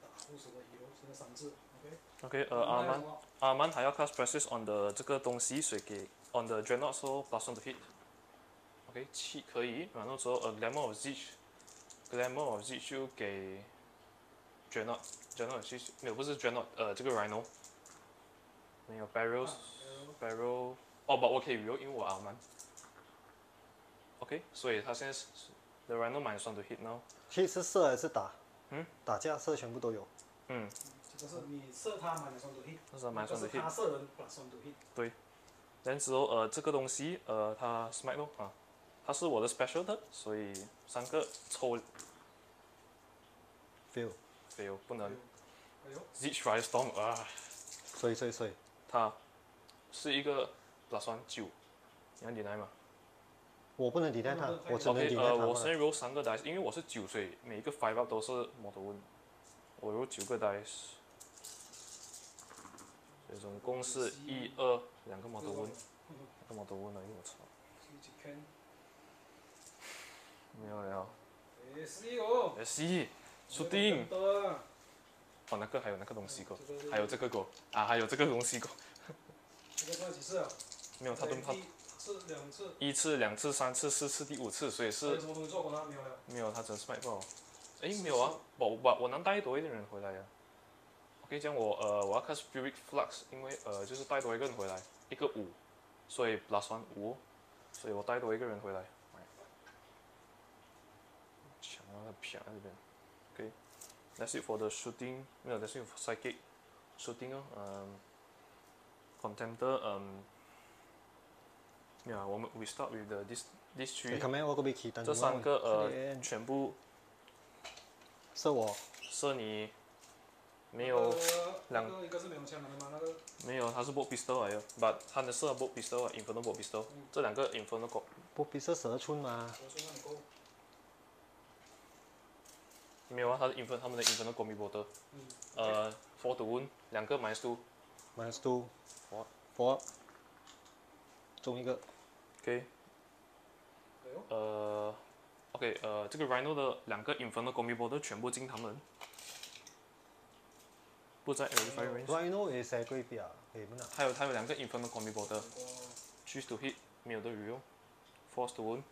打护士的 hero 现在三只，OK。呃，阿曼阿曼还要 cast practice on the 这个东西，所以给 on the dreadnought so plus one to hit。OK，七可以，然后之后呃 glamour of zitch，glamour of zitch 就给 dreadnought，dreadnought 是没有不是 dreadnought，呃这个 rhino，没有 barrels 啊 barrel，哦不我可以 reroll，因为我阿曼。OK，所以他现在是 the rhino minus one to hit now。其实射还是打？嗯，打架射全部都有。嗯，就是你射他买了双毒品，就是，他射人把双毒品。对，然之后呃这个东西呃他 smite 啊，他是我的 special 的，所以三个抽 fail fail 不能。哎呦 z i g r i storm 啊，所以所以所以，它是一个打算九，你能抵赖吗？我不能抵赖他，我只能抵。呃，我先然有三个 dice，因为我是九岁，每一个 five up 都是 model one，我有九个 dice。总共是一。二。两个 model one，两个 model one 而已，我操，没有了，哎是哦，哎是，注定。哦，那个还有那个东西个还有这个过。啊，还有这个东西过，这个算几次啊？没有他都他一次两次，一次、两次、三次、四次、第五次，所以是什么东西做过呢？没有了。没有他真是卖爆。诶，没有啊，我我我能带多一点人回来呀、OK，这样我呃我要看 Spirit Flux，因为呃就是带多一个人回来，一个五，所以 plus one 五，所以我带多一个人回来。抢啊撇在这边。OK。That's it for the shooting. 没有，That's it for psychic shooting 哦。嗯、contemptor 嗯、yeah，我们 we start with the this this 灯。这三个呃全部射我。射你没有两那个一个是没有枪的吗？那个没有，它是 bolt pistol 来的，but 它的是 bolt pistol 啊，inferno bolt pistol，这两个 inferno。爆 pistol 十二寸吗？没有啊，它是 infer 他们的 inferno combi bolter，嗯。呃 four to wound 两个 minus two，minus two Four four 中一个 OK，呃，OK，呃，这个 Rhino 的两个 Inferno Combi Bolter 全部进他们，不在 Area Fire Range。Rhino is a great beer 诶不能还有还有两个 infernal Combi Bolter 我 choose to hit 没有的 reroll force to wound，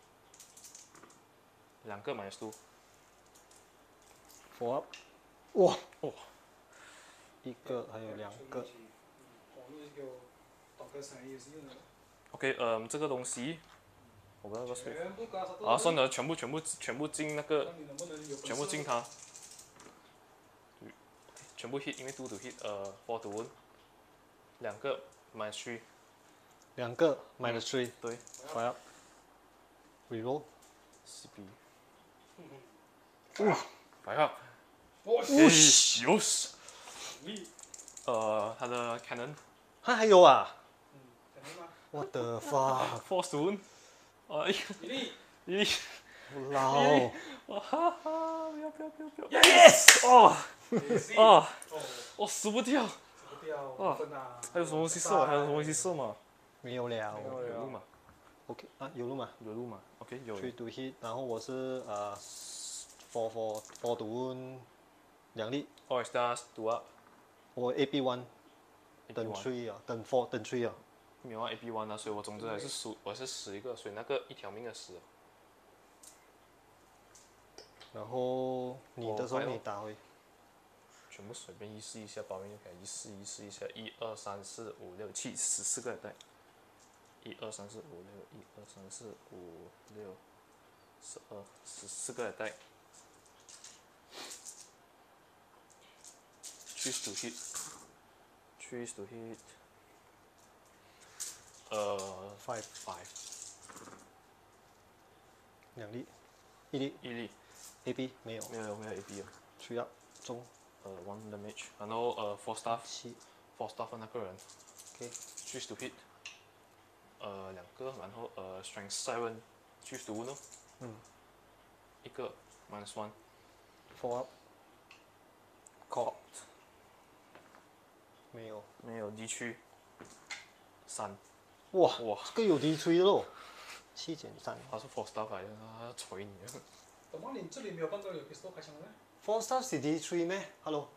两个 minus two，four up 哇哇一个还有两个。OK，嗯、这个东西我不知道个是。啊，算了，全部全部全部进那个全部进它，全部 hit，因为 two to hit，呃，four to wound，两个 minus three，两个 minus three 对来啊！我哎呦死！你，呃，他的 cannon 他还有啊嗯，可能吗？What the fuck force to 呀，你，咦，老哇哈哈！不要不要不要不要 Yes！哦也是哦，哦，我死不掉！死不掉，哇分啊！还有什么东西射我？还有什么东西射吗？没有了没有有路吗？OK 啊有路吗有路吗？OK 有。three to hit 然后我是呃 four four four to wound 两粒 All stars to up。我 AB one 等 one three 啊等 four 等 three 啊没有啊 AB one 啊，所以我总之还是死，我是死一个，所以那个一条命的死。然后你的时候你打回全部随便一试一下，保命就可以一试一试一下，一二三四五六七十四个带，一二三四五六，一二三四五六，十二十四个带。Choose to hit. Choose to hit. 呃 five five 两粒一粒一粒，A B 没有没有没有 AP 啊，three up 中呃 one damage，然后呃 four staff 七 four staff 的那个人 OK choose to hit，呃两个，然后呃 strength seven choose to 哦，嗯一个 minus one four up caught 没有没有 D 区三哇哇，这个有 D 吹喽七减三他是 four staff 来的，他要锤你。怎么你这里没有看到有 pistol 开枪的咩？Four star 是 D 吹咩？Hello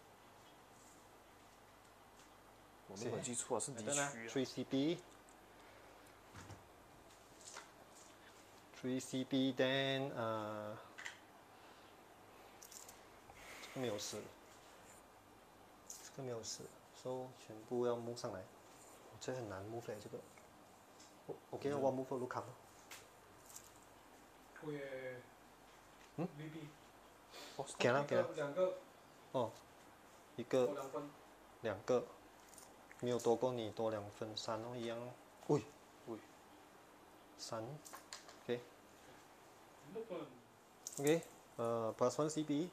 我没有记错啊，是 D 区啊。three CP three CP then 呃这个没有事这个没有事 so 全部要 move 上来这很难 move 嘞这个 O- OK 我 move 路卡我也，嗯给了给了两个，哦一个多两分，两个，没有多过你多两分，三哦一样哦。喂喂，三，OK，OK，呃，plus one CB，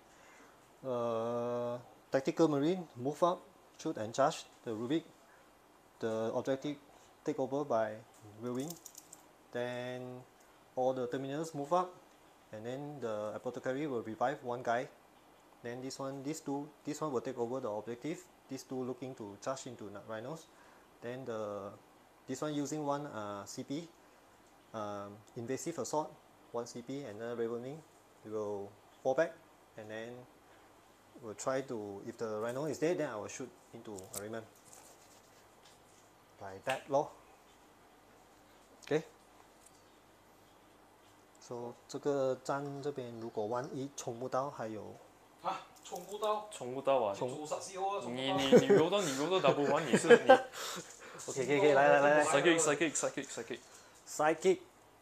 呃，tactical marine move up, shoot and charge the Rubik, the objective take over by Whirlwind, then all the terminals move up, and then the apothecary will revive one guy. Then this one, these two, this one will take over the objective. These two looking to charge into rhinos. Then the this one using one uh, CP, um, invasive assault, one CP, and then ravening. Will fall back, and then we'll try to. If the rhino is dead, then I will shoot into Ariman. Like that, lor. So 这个站这边如果万一冲不到，还有啊，冲不到，冲不到啊！冲不你到。你你揉到你揉到 double one，你是你 OK OK OK 来来来来 psychic psychic psychic psychic Psychic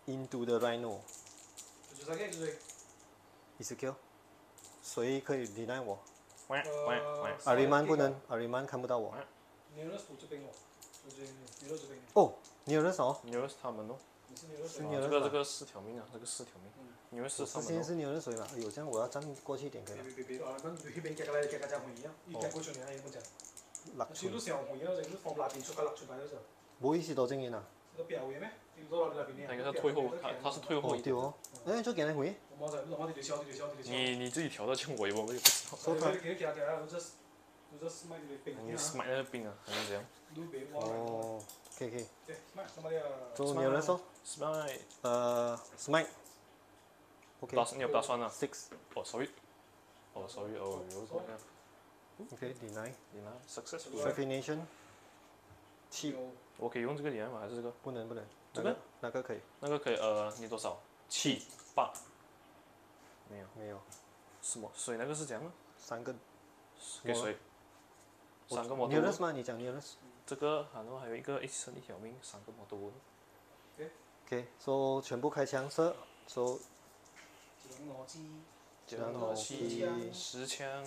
into the rhino. 就是这个，就是 Ezekiel. 谁可以 deny 我？喂喂喂，呃阿里曼不能，阿里曼看不到我。Nearest 这边哦，我这边 Nearest 这边，哦，你有认识哦？你认识他们哦？你是是吗啊这个这个四条命啊，这个四条命，你们是？之前是你有认识谁嘛？有，这样我要站过去一点可以吗？别别别别，啊，那你去邊夾啦，夾架隻紅兒啊，放辣邊出嘅辣出嚟嗰時候，不會是多啊？咩？點多辣邊邊他应该是退后，他他是退后一点。哦對哦，哎，就。我冇就我哋條線，我哋條線，我哋條線。你你自己调的，像我也我也不知道。所以佢幾夾夾啊，我你啊。哦，可以可以。對，smite somebody 啊。就你有認識哦？？smite，呃，smite。OK 打你要打算啊？six。哦，sorry，哦，sorry，哦，有这样，OK deny。你拿 successful，Trephination。七我可以用这个点吗？还是这个？不能不能，这个哪个可以，那个可以呃，你多少？七八，没有，没有什么？所以那个是这样吗？三个。给谁？三个摩托文，你有认识吗？你讲你有认识。这个然后还有一个一生一条命，三个摩托文。OK，so 全部开枪射，so 將我知。然后后七枪十枪，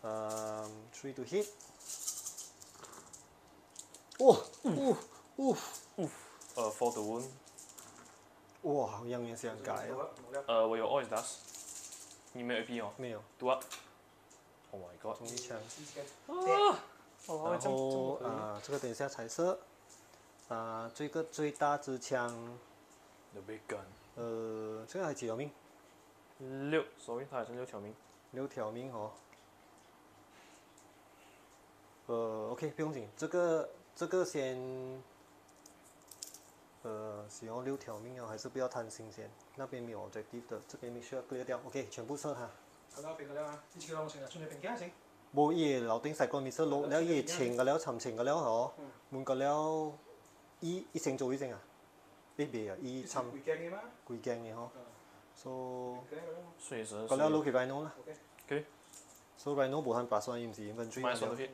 嗯 three to hit。哇，呜呜呃，four to wound，哇，好樣嘢想改啊！呃，我有 oil dust，你没有 AP 哦没有，，do up。Oh my god！中一枪。啊！哦，然。后啊，这个等一下彩色。啊，这个最大支枪，The big gun，呃，这个还几条命？六，所以它还是六条命。六条命哦。呃，OK，不用紧，这个这个先，呃，使用六条命哦，还是不要贪心先。那边没有 objective 的，这边必须要 clear 掉。OK，全部射它。佢啦，俾佢啦，呢次佢啦，我成日出去平幾先。冇嘢樓頂細個面色老，了熱情個了，沉情個了嗬，滿個了，伊伊成做伊成啊，呢邊啊，伊沉。貴鏡嘅嘛？貴鏡嘅嗬，so 個了攞去 rhino 啦。OK。so rhino 無限白酸，伊唔是 inventory。買酸到 hit，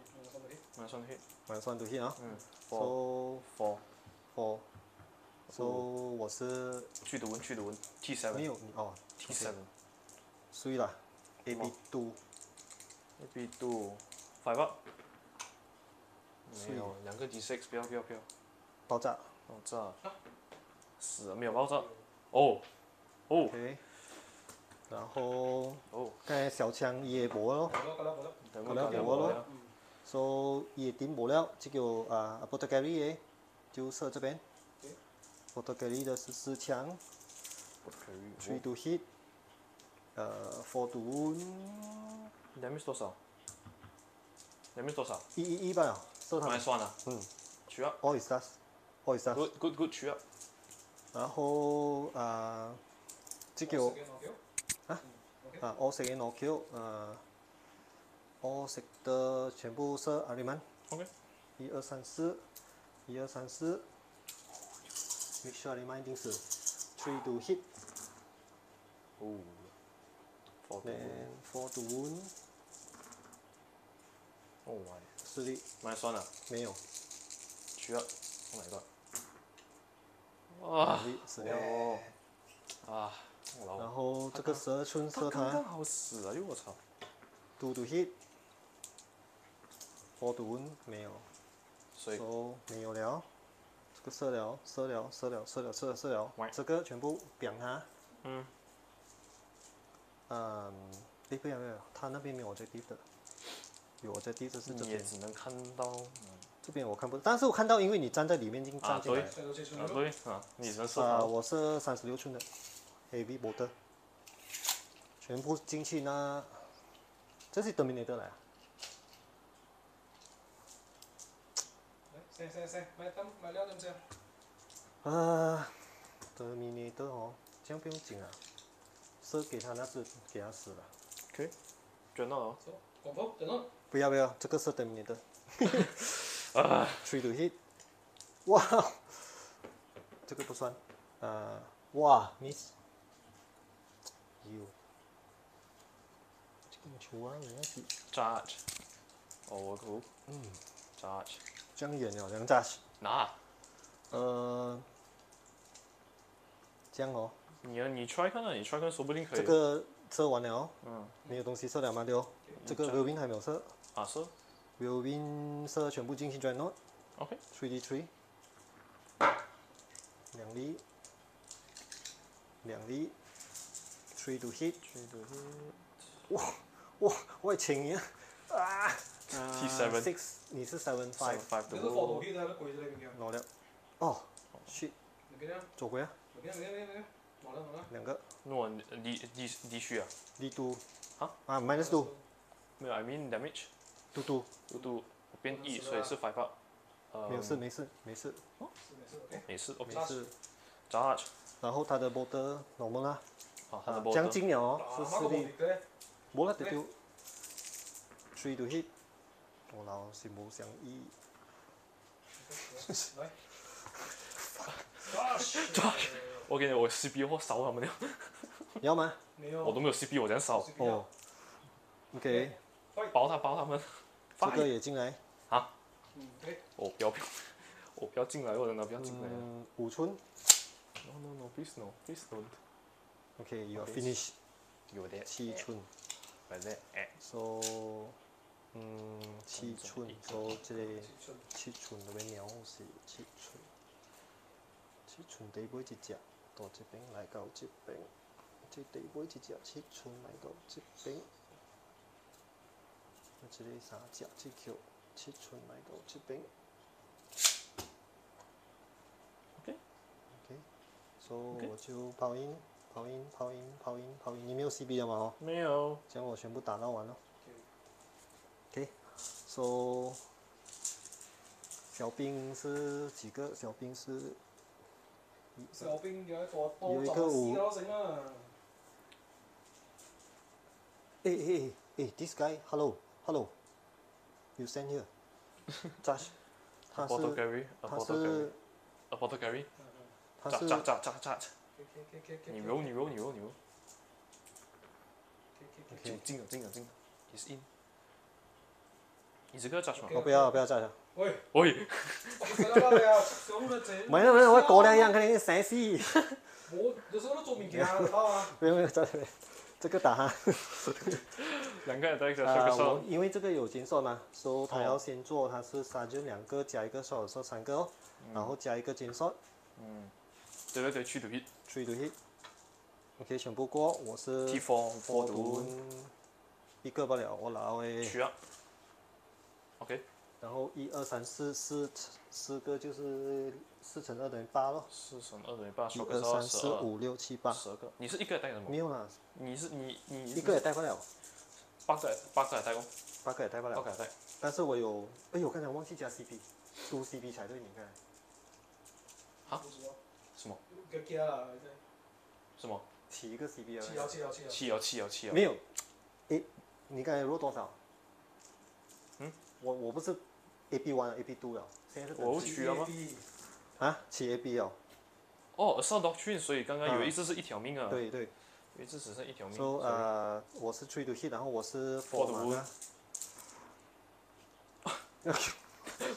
買酸到 hit，買酸到 hit 啊。嗯。so four four。so 我是。去讀文，去讀文，T seven。沒有哦，T seven。所以啦，A B two。AP two five 没有，两个 D six，不要不要不要，爆炸爆炸。死了没有爆炸？哦，哦，OK，然后哦，剛才小枪也冇咯冇啦，夠啦，冇啦。等好了等有了了。，so 也點冇了，這個啊 apothecary 嘅就射這邊 apothecary 的是四槍。不可以。three to hit，呃，four to wound，damage 多少？damage 多少？一一一吧，射他们，买算了。嗯取 up。，all is dust，all is dust，Good good good 取 up。然後啊，這個啊？啊，all second no kill，呃，all s e c 的全部射阿里曼 OK。一二三四，一二三四，make sure 阿里曼一定是 three to hit，哦。four to then four to wound，Oh my。实力买酸了。没有，取 up。Oh my god。哇死掉。哦。啊。然后这个十二寸射他他剛剛。好死啊！哟我操 to hit，four to wound 沒有所以沒有了，这个射了，射了，射了，射了，射了，射了喂，這個全部扁它，嗯，嗯，誒不要不要，他那边没有 objective 的，有 objective 的是這邊，你也只能看到。嗯這邊我看不到，但是我看到，因为你站在里面已經啊站進來對射到這寸啊，对。啊，你只能射啊，我是三十六寸的，heavy border，全部进去呢，这是 Terminator 來啊，射射射，買燈買了點射？啊，Terminator 哦，這樣不用紧啊，射给他那是给他死了。可以。轉到了。走，广播，等等。不要不要，这个是 Terminator。啊。Three to hit，哇，这个不算。啊，哇，miss。you。這個球啊，人家是 Charge。哦，我估。嗯。Charge。這樣遠了，兩炸。拿。呃，這樣哦，你啊，你 try 看啊，你 try 看，说不定可以。这个射完了哦，嗯，没有东西射了吗？对哦，这个 wheel win 还没有射啊是，wheel win 射全部进去 dread node。，OK，three D three，两粒，两粒，three to hit，哇，我係情嘅啊 T seven six，你是 seven five five，five 你 to 個防護機睇得貴咗你邊嘅？攞了，哦，shit，你見啊？做過啊，你見你見你見，冇啦冇啦。兩個那你你你需啊？D two，啊啊 minus two，没有，I mean damage，two two，嘟嘟变异所以是 five up。呃，沒有事没事没事是沒事，OK。没事，OK。沒事，charge，然后它的 border normal 啦，好，它的啊近了哦，打是四粒乜個目。的冇啦，就丢 three to hit，我老是冇想意。來。Josh。我跟你，我 CP 我烧他们了，要吗？沒有。我都没有 CP，我这样烧，哦，OK，包他包他们。這個 Fire 也進來。嗯，OK。我不要不要，我不要进来，我真的不要进来。嗯，五寸。No no no, please no, please don't. OK，you are finish。有的七寸。反正哎，So，嗯，七寸，so 這個七寸嗰邊鳥是七寸。七寸地尾一隻，到这边来到这边，这地尾一隻七寸来到這邊。啊，這個三隻這條七寸来到七边。OK OK，so、OK 我就跑音，跑音，跑音，跑音，跑音。你没有 CB 了吗？哦，没有，這樣我全部打到完了。OK，so、小兵是几个？小兵是小兵有一個多有一個走五私都成啊。誒誒誒誒，this guy，hello，hello，you send here，Josh，他 a bottle 是 carry, a 他 bottle carry, 是 a bottle carry. 他是炸炸炸炸炸你 roll 你 roll 你 roll 你 roll，OK，OK，OK。就進了进了进了，is in。你這個 judge 嗎？我不要不要再了，喂，喂，你死啦你啊！小得滯。沒有没有，我过两样肯定是死死。我有時候都做面鏡啊，知道嗎？沒有沒有，再來，這個打他。兩個人在一個啊、我這個手，因為這個有金算嘛，所以他哦要先做，他是三就兩個加一個 shot shot 三個哦，然後加一個金算嗯，對對對，去 to hit。three to hit。OK，全部過，我是 T four four 毒一個不了，我老誒，需要。OK，然后一二三四四四个就是四乘二等于八咯，四乘二等于八，一二三四五六七八，十个。你是一个也帶什麼？沒有啦，你是你你一个也带不了，八个八个也帶過，八个也带不了，八个也带。但是我有，哎呦，我刚才忘记加 CP，多 CP 才对，你看。不知道。什麼？個加啦，什么？起一個 CP 啊七幺七幺七幺。汽油汽油汽油。没有，诶，你刚才 roll 多少？嗯，我我不是 A B one A B two 了，现在是我取了吗啊，起 A B 哦，哦，assault doctrine，所以剛剛有一隻是一条命啊，对对有一隻只剩一条命。，so 呃，我是 three to hit，然后我是 four wound 呢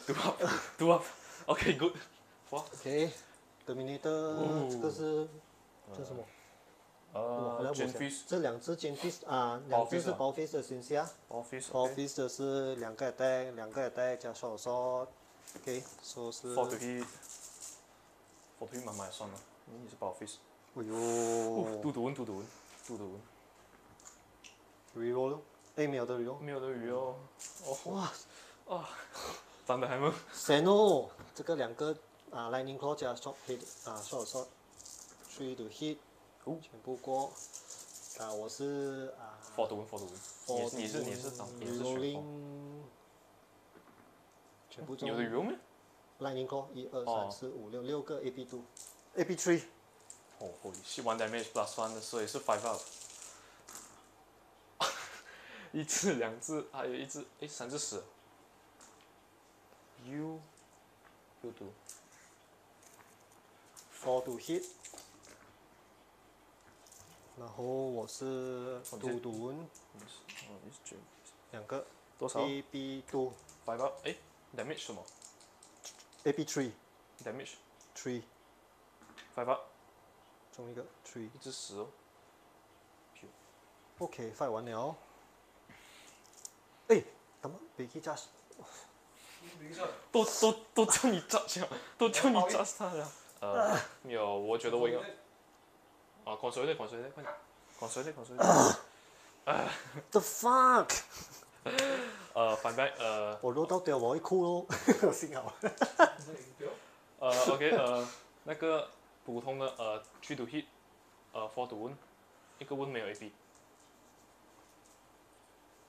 do up do up。OK good。哇，，OK，Terminator，哦这个是这是什么？我回来呃我这两只 Fish 啊，两只是啊 Ball Fish 的先下 office，Ball OK。Fish 的是两个 attack，两个 attack 加 shot shot，OK，说是，Four to hit。Four to hit 慢慢也算了，你是。哎哦，呦嘟嘟文嘟嘟文嘟嘟文，，reroll 咯，诶，没有的 reroll。沒有的魚哦。哦，哇长得還蠻。，Seno 这个两个啊，Lightning Claw 加 Short Hit 啊，Short Shot three to hit，哦全部过。啊，我是啊文。，four 你是你是你是全部中有的用吗？Lightning Claw 一二哦三四五六六个 AP two，AP three，哦，holy shit one damage plus one 的，所以是 five up。一次、两次，还有一只，哎三只死。You，you do four to hit。然后我是嘟嘟，嗯，两个，多少？A B two，白包，哎，damage 什么？A B three，damage three，白包，中一个。three，一只死、哦。ok fine 完了。哎，怎么别去炸死？都都都叫你炸下，都叫你炸死他了。呃，没有，我觉得我应该。啊，consolidate consolidate 快点，consolidate consolidate。The fuck！呃，反白呃我揉到掉我会哭咯，幸好。呃 OK 呃那个普通的呃 three to hit，呃 four to wound，一个 wound 没有 AP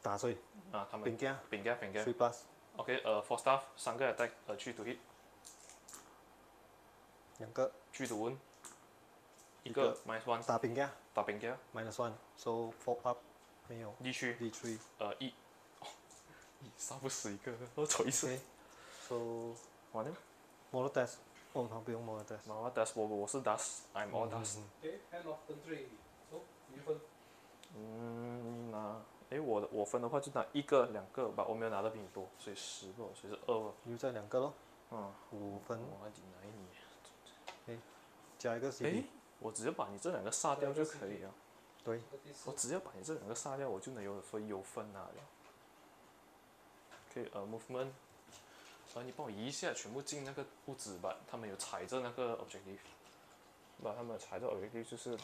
打碎，啊，他们饼干饼干饼干 three plus，OK 呃 four staff 三个 attack 呃 three to hit 两个 three to wound，一一个个 minus one 打饼干打饼干 minus one，so four up 没有。地区 D three。呃一，哦，一杀不死一个，我瞅一次。OK，so 完了，model test，哦，他不用 model test。妈妈 dust 我我是 dust，I'm all dust。诶，hand of the three，走，你分。嗯，拿，诶，我的我分的话就拿一个两个吧，我没有拿的比你多，所以十个，所以是二。个。留在两个咯，嗯，五分。我还得拿你。加一个 CD，，我只要把你这两个杀掉就可以了。对，我只要把你这两个杀掉，我就能有分有分拿了。可以，呃，movement，呃，你帮我移一下，全部进那个屋子吧。他们有踩着那个 objective，把他们踩着 objective 就是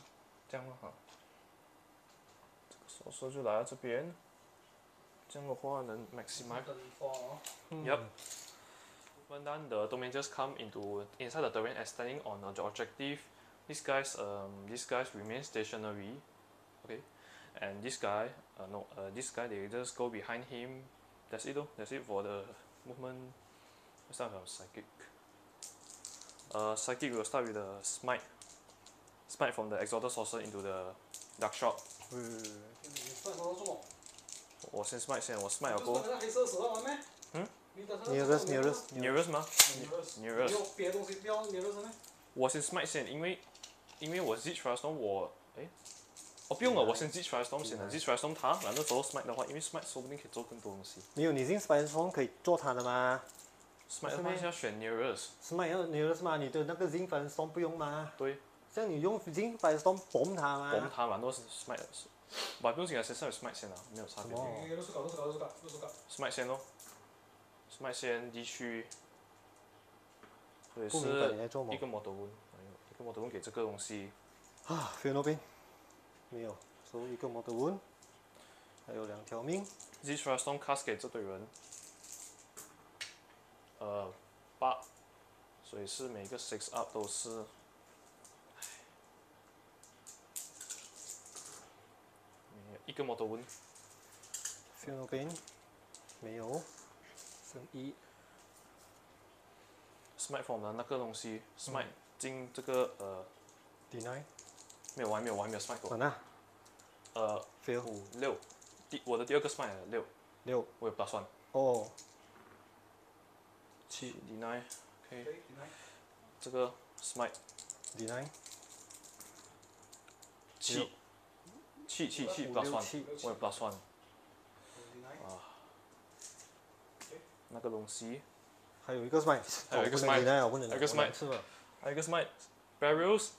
这样了哈。这个手手就来到这边，这样的话能 maximize。等花啊，Yep. When done, the domain just come into inside the terrain and standing on the objective. This guys, um, this guys remain stationary. Okay, and this guy, uh, no, uh, this guy they just go behind him. That's it, though. That's it for the movement. Let's start from psychic. Uh, psychic will start with the smite. Smite from the exalted sorcerer into the dark shot. 呃，你算什么做么？我先 smite 先，我 smite 了就过后是那个黑色手上玩咩？嗯？你等下 nearest nearest nearest 吗？ nearest nearest 你有别的东西不要 nearest 咩？我先 smite 先，因为 因为我 z firestorm 我诶，哦不用了，我先 z firestorm 先了 z firestorm 他，然后之后 smite 的话，因为 smite 说不定可以做更多东西。没有，你进 Storm 可以做它的吗 smite 的话是要选 nearest，？Smite 要 nearest 吗？你的那个 Zing Spider Storm 不用吗？对，像你用 Zing Spider Storm bomb 它吗？我们他蛮多是 smite 的，把不用紧啊，先上有 smite 先啊，没有差别什。么你都是搞都是搞都是搞都是搞。smite 先咯，smite 先地区，所以不明白你是一个 model 这么多人给这个东西。啊菲诺宾。没有所以个本都问还有两条命。Zeechariston casket 这队人。呃八。所以是每个 six up 都是。一个 model win 菲律宾。没有。是一。Smartphone 的那个东西 smart 进这个呃 Deny，没有我还没有我还没有 smite 过，完了。呃，Fail。五六，第我的第二个 smite 六，六。我有打算哦，七 deny，可以可以，你来。这个 smite Deny，七，七七七五打算，我有打算你来。那个东西，还有一个 Smite，还有一个我不能不能还有一个 Smite 次了。还有一个是卖 barrels。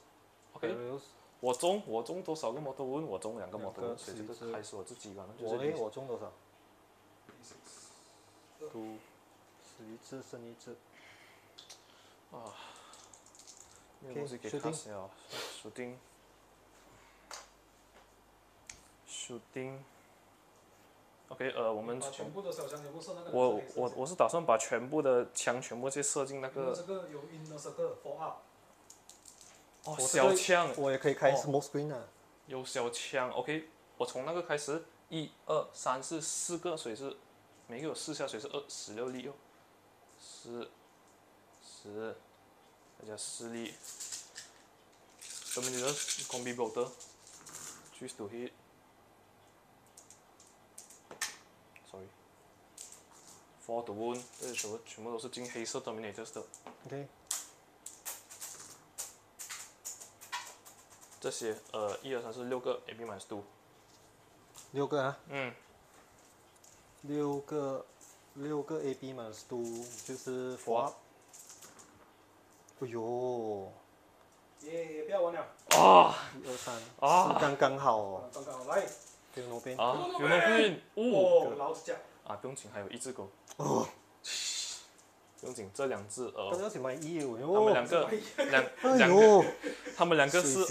OK。我中我中多少个摩托？我中两个摩托温，所以这个还是我自己吧。就是、我，中多少？都死一只，生一只。啊，没有东西给他先啊，锁定，锁定。OK，呃，我们把全部的小枪全部射那个。我我我是打算把全部的枪全部去射进那那个个这个有 inner circle for up，哦小枪，我也可以开哦 Smoke Screen 啊。有小枪，OK，我从那个开始，一二三四四个，所以是每个有四下，所以是二十六粒哦，十十再加四粒，这边就是 combi bolter，choose to hit。Sorry。Four to wound，这些全部全部都是进黑色 dominators 的，OK，这些呃一二三四六个 AB minus two，六个啊，嗯，六个六个 AB 满，two 就是 Four four。哎呦，耶，不要玩了。啊一二三，啊刚刚好哦。刚刚好来。对，那边。啊，有那边哦哦，老子讲。啊，不用紧，还有一只狗，哦，不用紧，这两只呃，刚要去买衣服他们两。个两哎两个，他们两个是。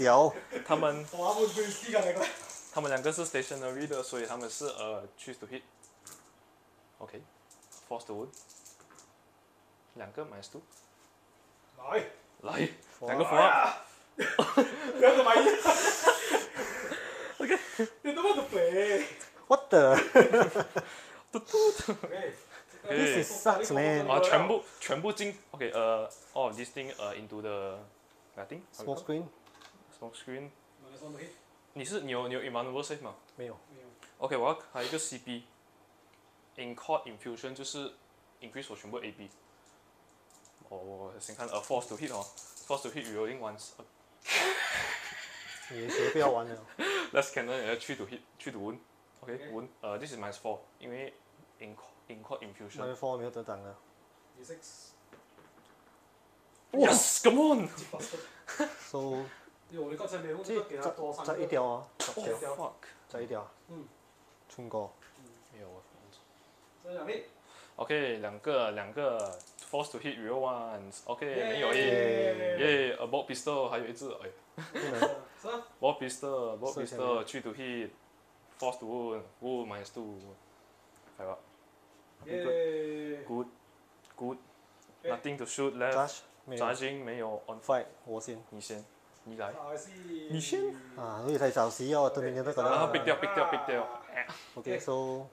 他们。他们两个是 stationary 的，所以他们是呃 choose to hit。OK，force to wound，两个 minus two，来，来，两个 for up，兩個買衣。OK。你他媽的肥。What the？OK。 This is sucks, man. 啊，全部全部进 OK 呃 all of this thing 呃 into the I think Smoke screen smoke screen， minus one to hit。你是你有你有 invulnerable save 吗没有。没有。 ？OK，我要开一个 CP。In court infusion 就是 increase 我全部 AB。哦，我先看呃 force to hit 哦，force to hit reloading once。你学不要玩了。 Let's cannon 呃 three to hit three to wound。OK Okay. wound 呃 this is minus four，因为 in court include form 方都等啦。Yes, come on. So. 哟，你刚才没用这个给他多一条啊。Oh fuck. 再一条。嗯。冲高。嗯。没有啊。再两粒。OK，两个，两个。Force to hit real ones. OK，没有耶。耶，a bolt pistol，还有一只，哎。是吗？Bolt pistol, bolt pistol, two to hit, force to wound, wound minus two. 好了。耶。 ？Good good。 Okay. Nothing to shoot left。 Touch 没有。 Charging 没有 on。 Fight 我先。你先，你来。大师。你先啊，所以太早死哦，对面嘅都觉啊得。 ，big 掉 big 掉 big 掉。 OK，so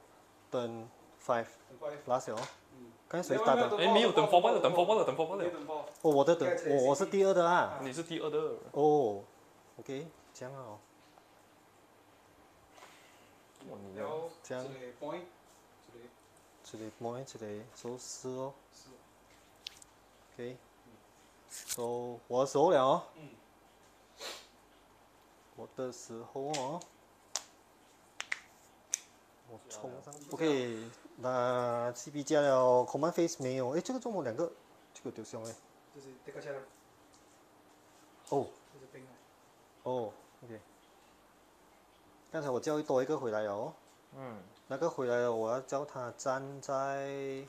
turn five 很快。 last 了哦。嗯。刚才谁打的？哎，没有等 for 包了，等 for 包了，等 for 包了。等包。哦，我的等，我我是第二的啊。你是第二的。哦，OK，这样啊哦。哇，你 一个满一个做事哦。OK，做、so, 我的了哦。我的时候哦。我冲上。OK，那 CB 加了，Command Face 没有。哎，这个中午两个，这个丢上哎。就是这个下来。哦。哦，OK。刚才我叫多一个回来哦。嗯。那个回来了，我要叫他站在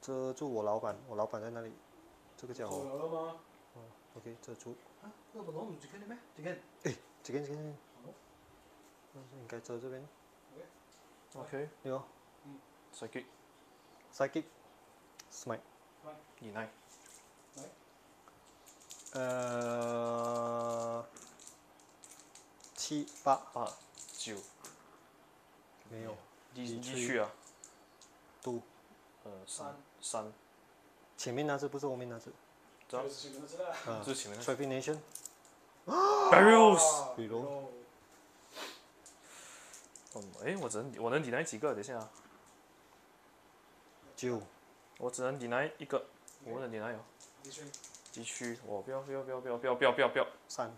遮住我老板，我老板在那里？这个家伙。了吗？，OK，遮住。啊，个不弄这边的咩？这边。哎，这边这边。好。那是应该遮这边。ok 你好赛格赛格 smart 你来呃七八二九没有。你继续啊。都。呃，三三。前面那只不是后面那只。就是前面那只。就是前面那只。Barrels。比如。嗯，哎，我只能我能抵赖几个？等一下。九。我只能抵赖一个，我能抵赖有。地区，我不要不要不要不要不要不要不要不要三，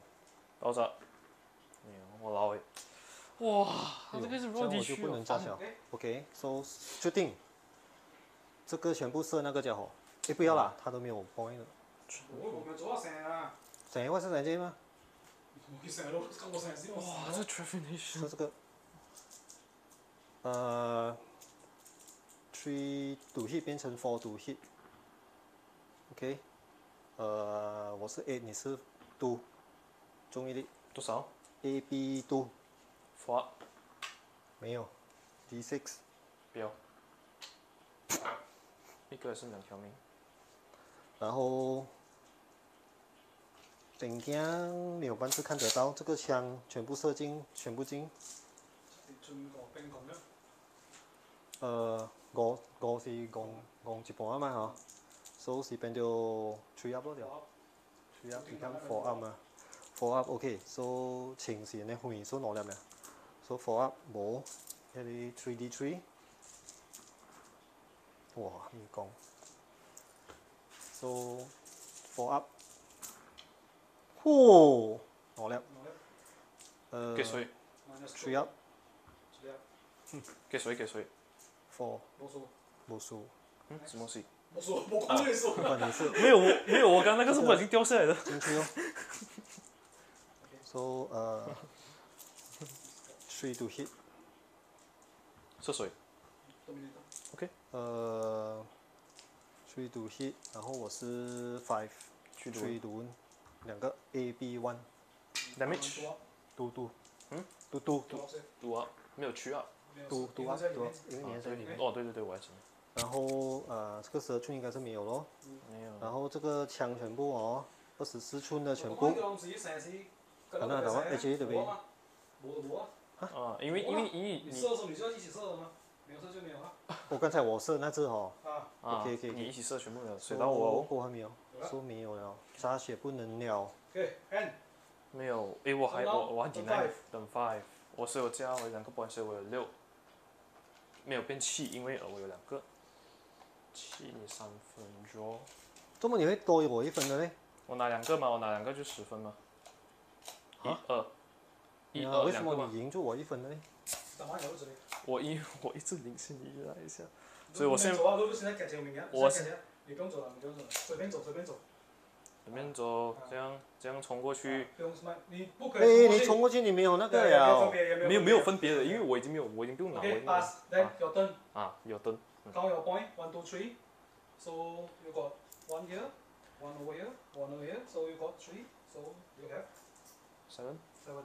老子，我老诶。哇，这个是地、我就不能炸小。OK，so、确定。这个全部射那个家伙。哎，不要了，他都没有 point 了。我啊。我是三吗？哇，这。这个。呃。three 赌 hit 变成 four 赌 hit。OK。呃，我是 A，你是 do。中一的。多少？A B do。佛没有 D。没有。D6。标。一个是两条命。然后，顶江你有办次看得到这个枪全部射精，全部精。呃，我我是公公一半啊嘛哈，所以是变就吹压了了，three up 嘛佛鸭 OK，所、以清醒的会所拿了没？f o l 模，迄个 three D three，哇，你，so four up，嚯，好了，呃，给谁？three up，给谁给谁？four，魔术，魔术，嗯，什么事？魔术，魔术，不管你是，没有，没有我刚那个是不小心掉下来的，so 呃。Three to hit，射水。呃、three to hit，然后我是 five Three to win，两个 A B one damage two two，嗯，two two 赌啊，没有区啊。two two 啊啊，因为啊你还在里面。哦，对对对，我还记得。然后呃，这个十二寸应该是没有咯。没有。然后这个枪全部哦，二十四寸的全部。那那等会 H 对？我的我啊，啊，因为因为因为你你射的时候你就要一起射的吗？没有射就没有啊。我刚才我射那只哦，啊，啊，OK，OK，OK。你一起射全部没有，水到我。哦。过还没有，说没有了，洒血不能了。OK，and 没有，诶，我还我我还等 deny five 等 five，我是有加我有两个 point，所以我有六，没有变气，因为呃我有两个，七你三分 draw，怎么你会多我一分的嘞？我拿两个嘛，我拿两个就十分嘛，一啊二，一啊为什么你，赢住我一分的嘞？打完以后这里。我一我一直领先你来一下，所以我现在走啊，如果现在改前面啊，我现在改前你不用走了，你不用走了，随便走随便走。随便走，这样？这样冲过去，哎，以你冲过去你没有那个了。没有没有分别。的，因为我已经没有我已经不用拿，我已 OK 经没有 pass then your turn 啊有灯，count your point. One two three. So you got one here one over here one over here. So you got three. So you have seven，seven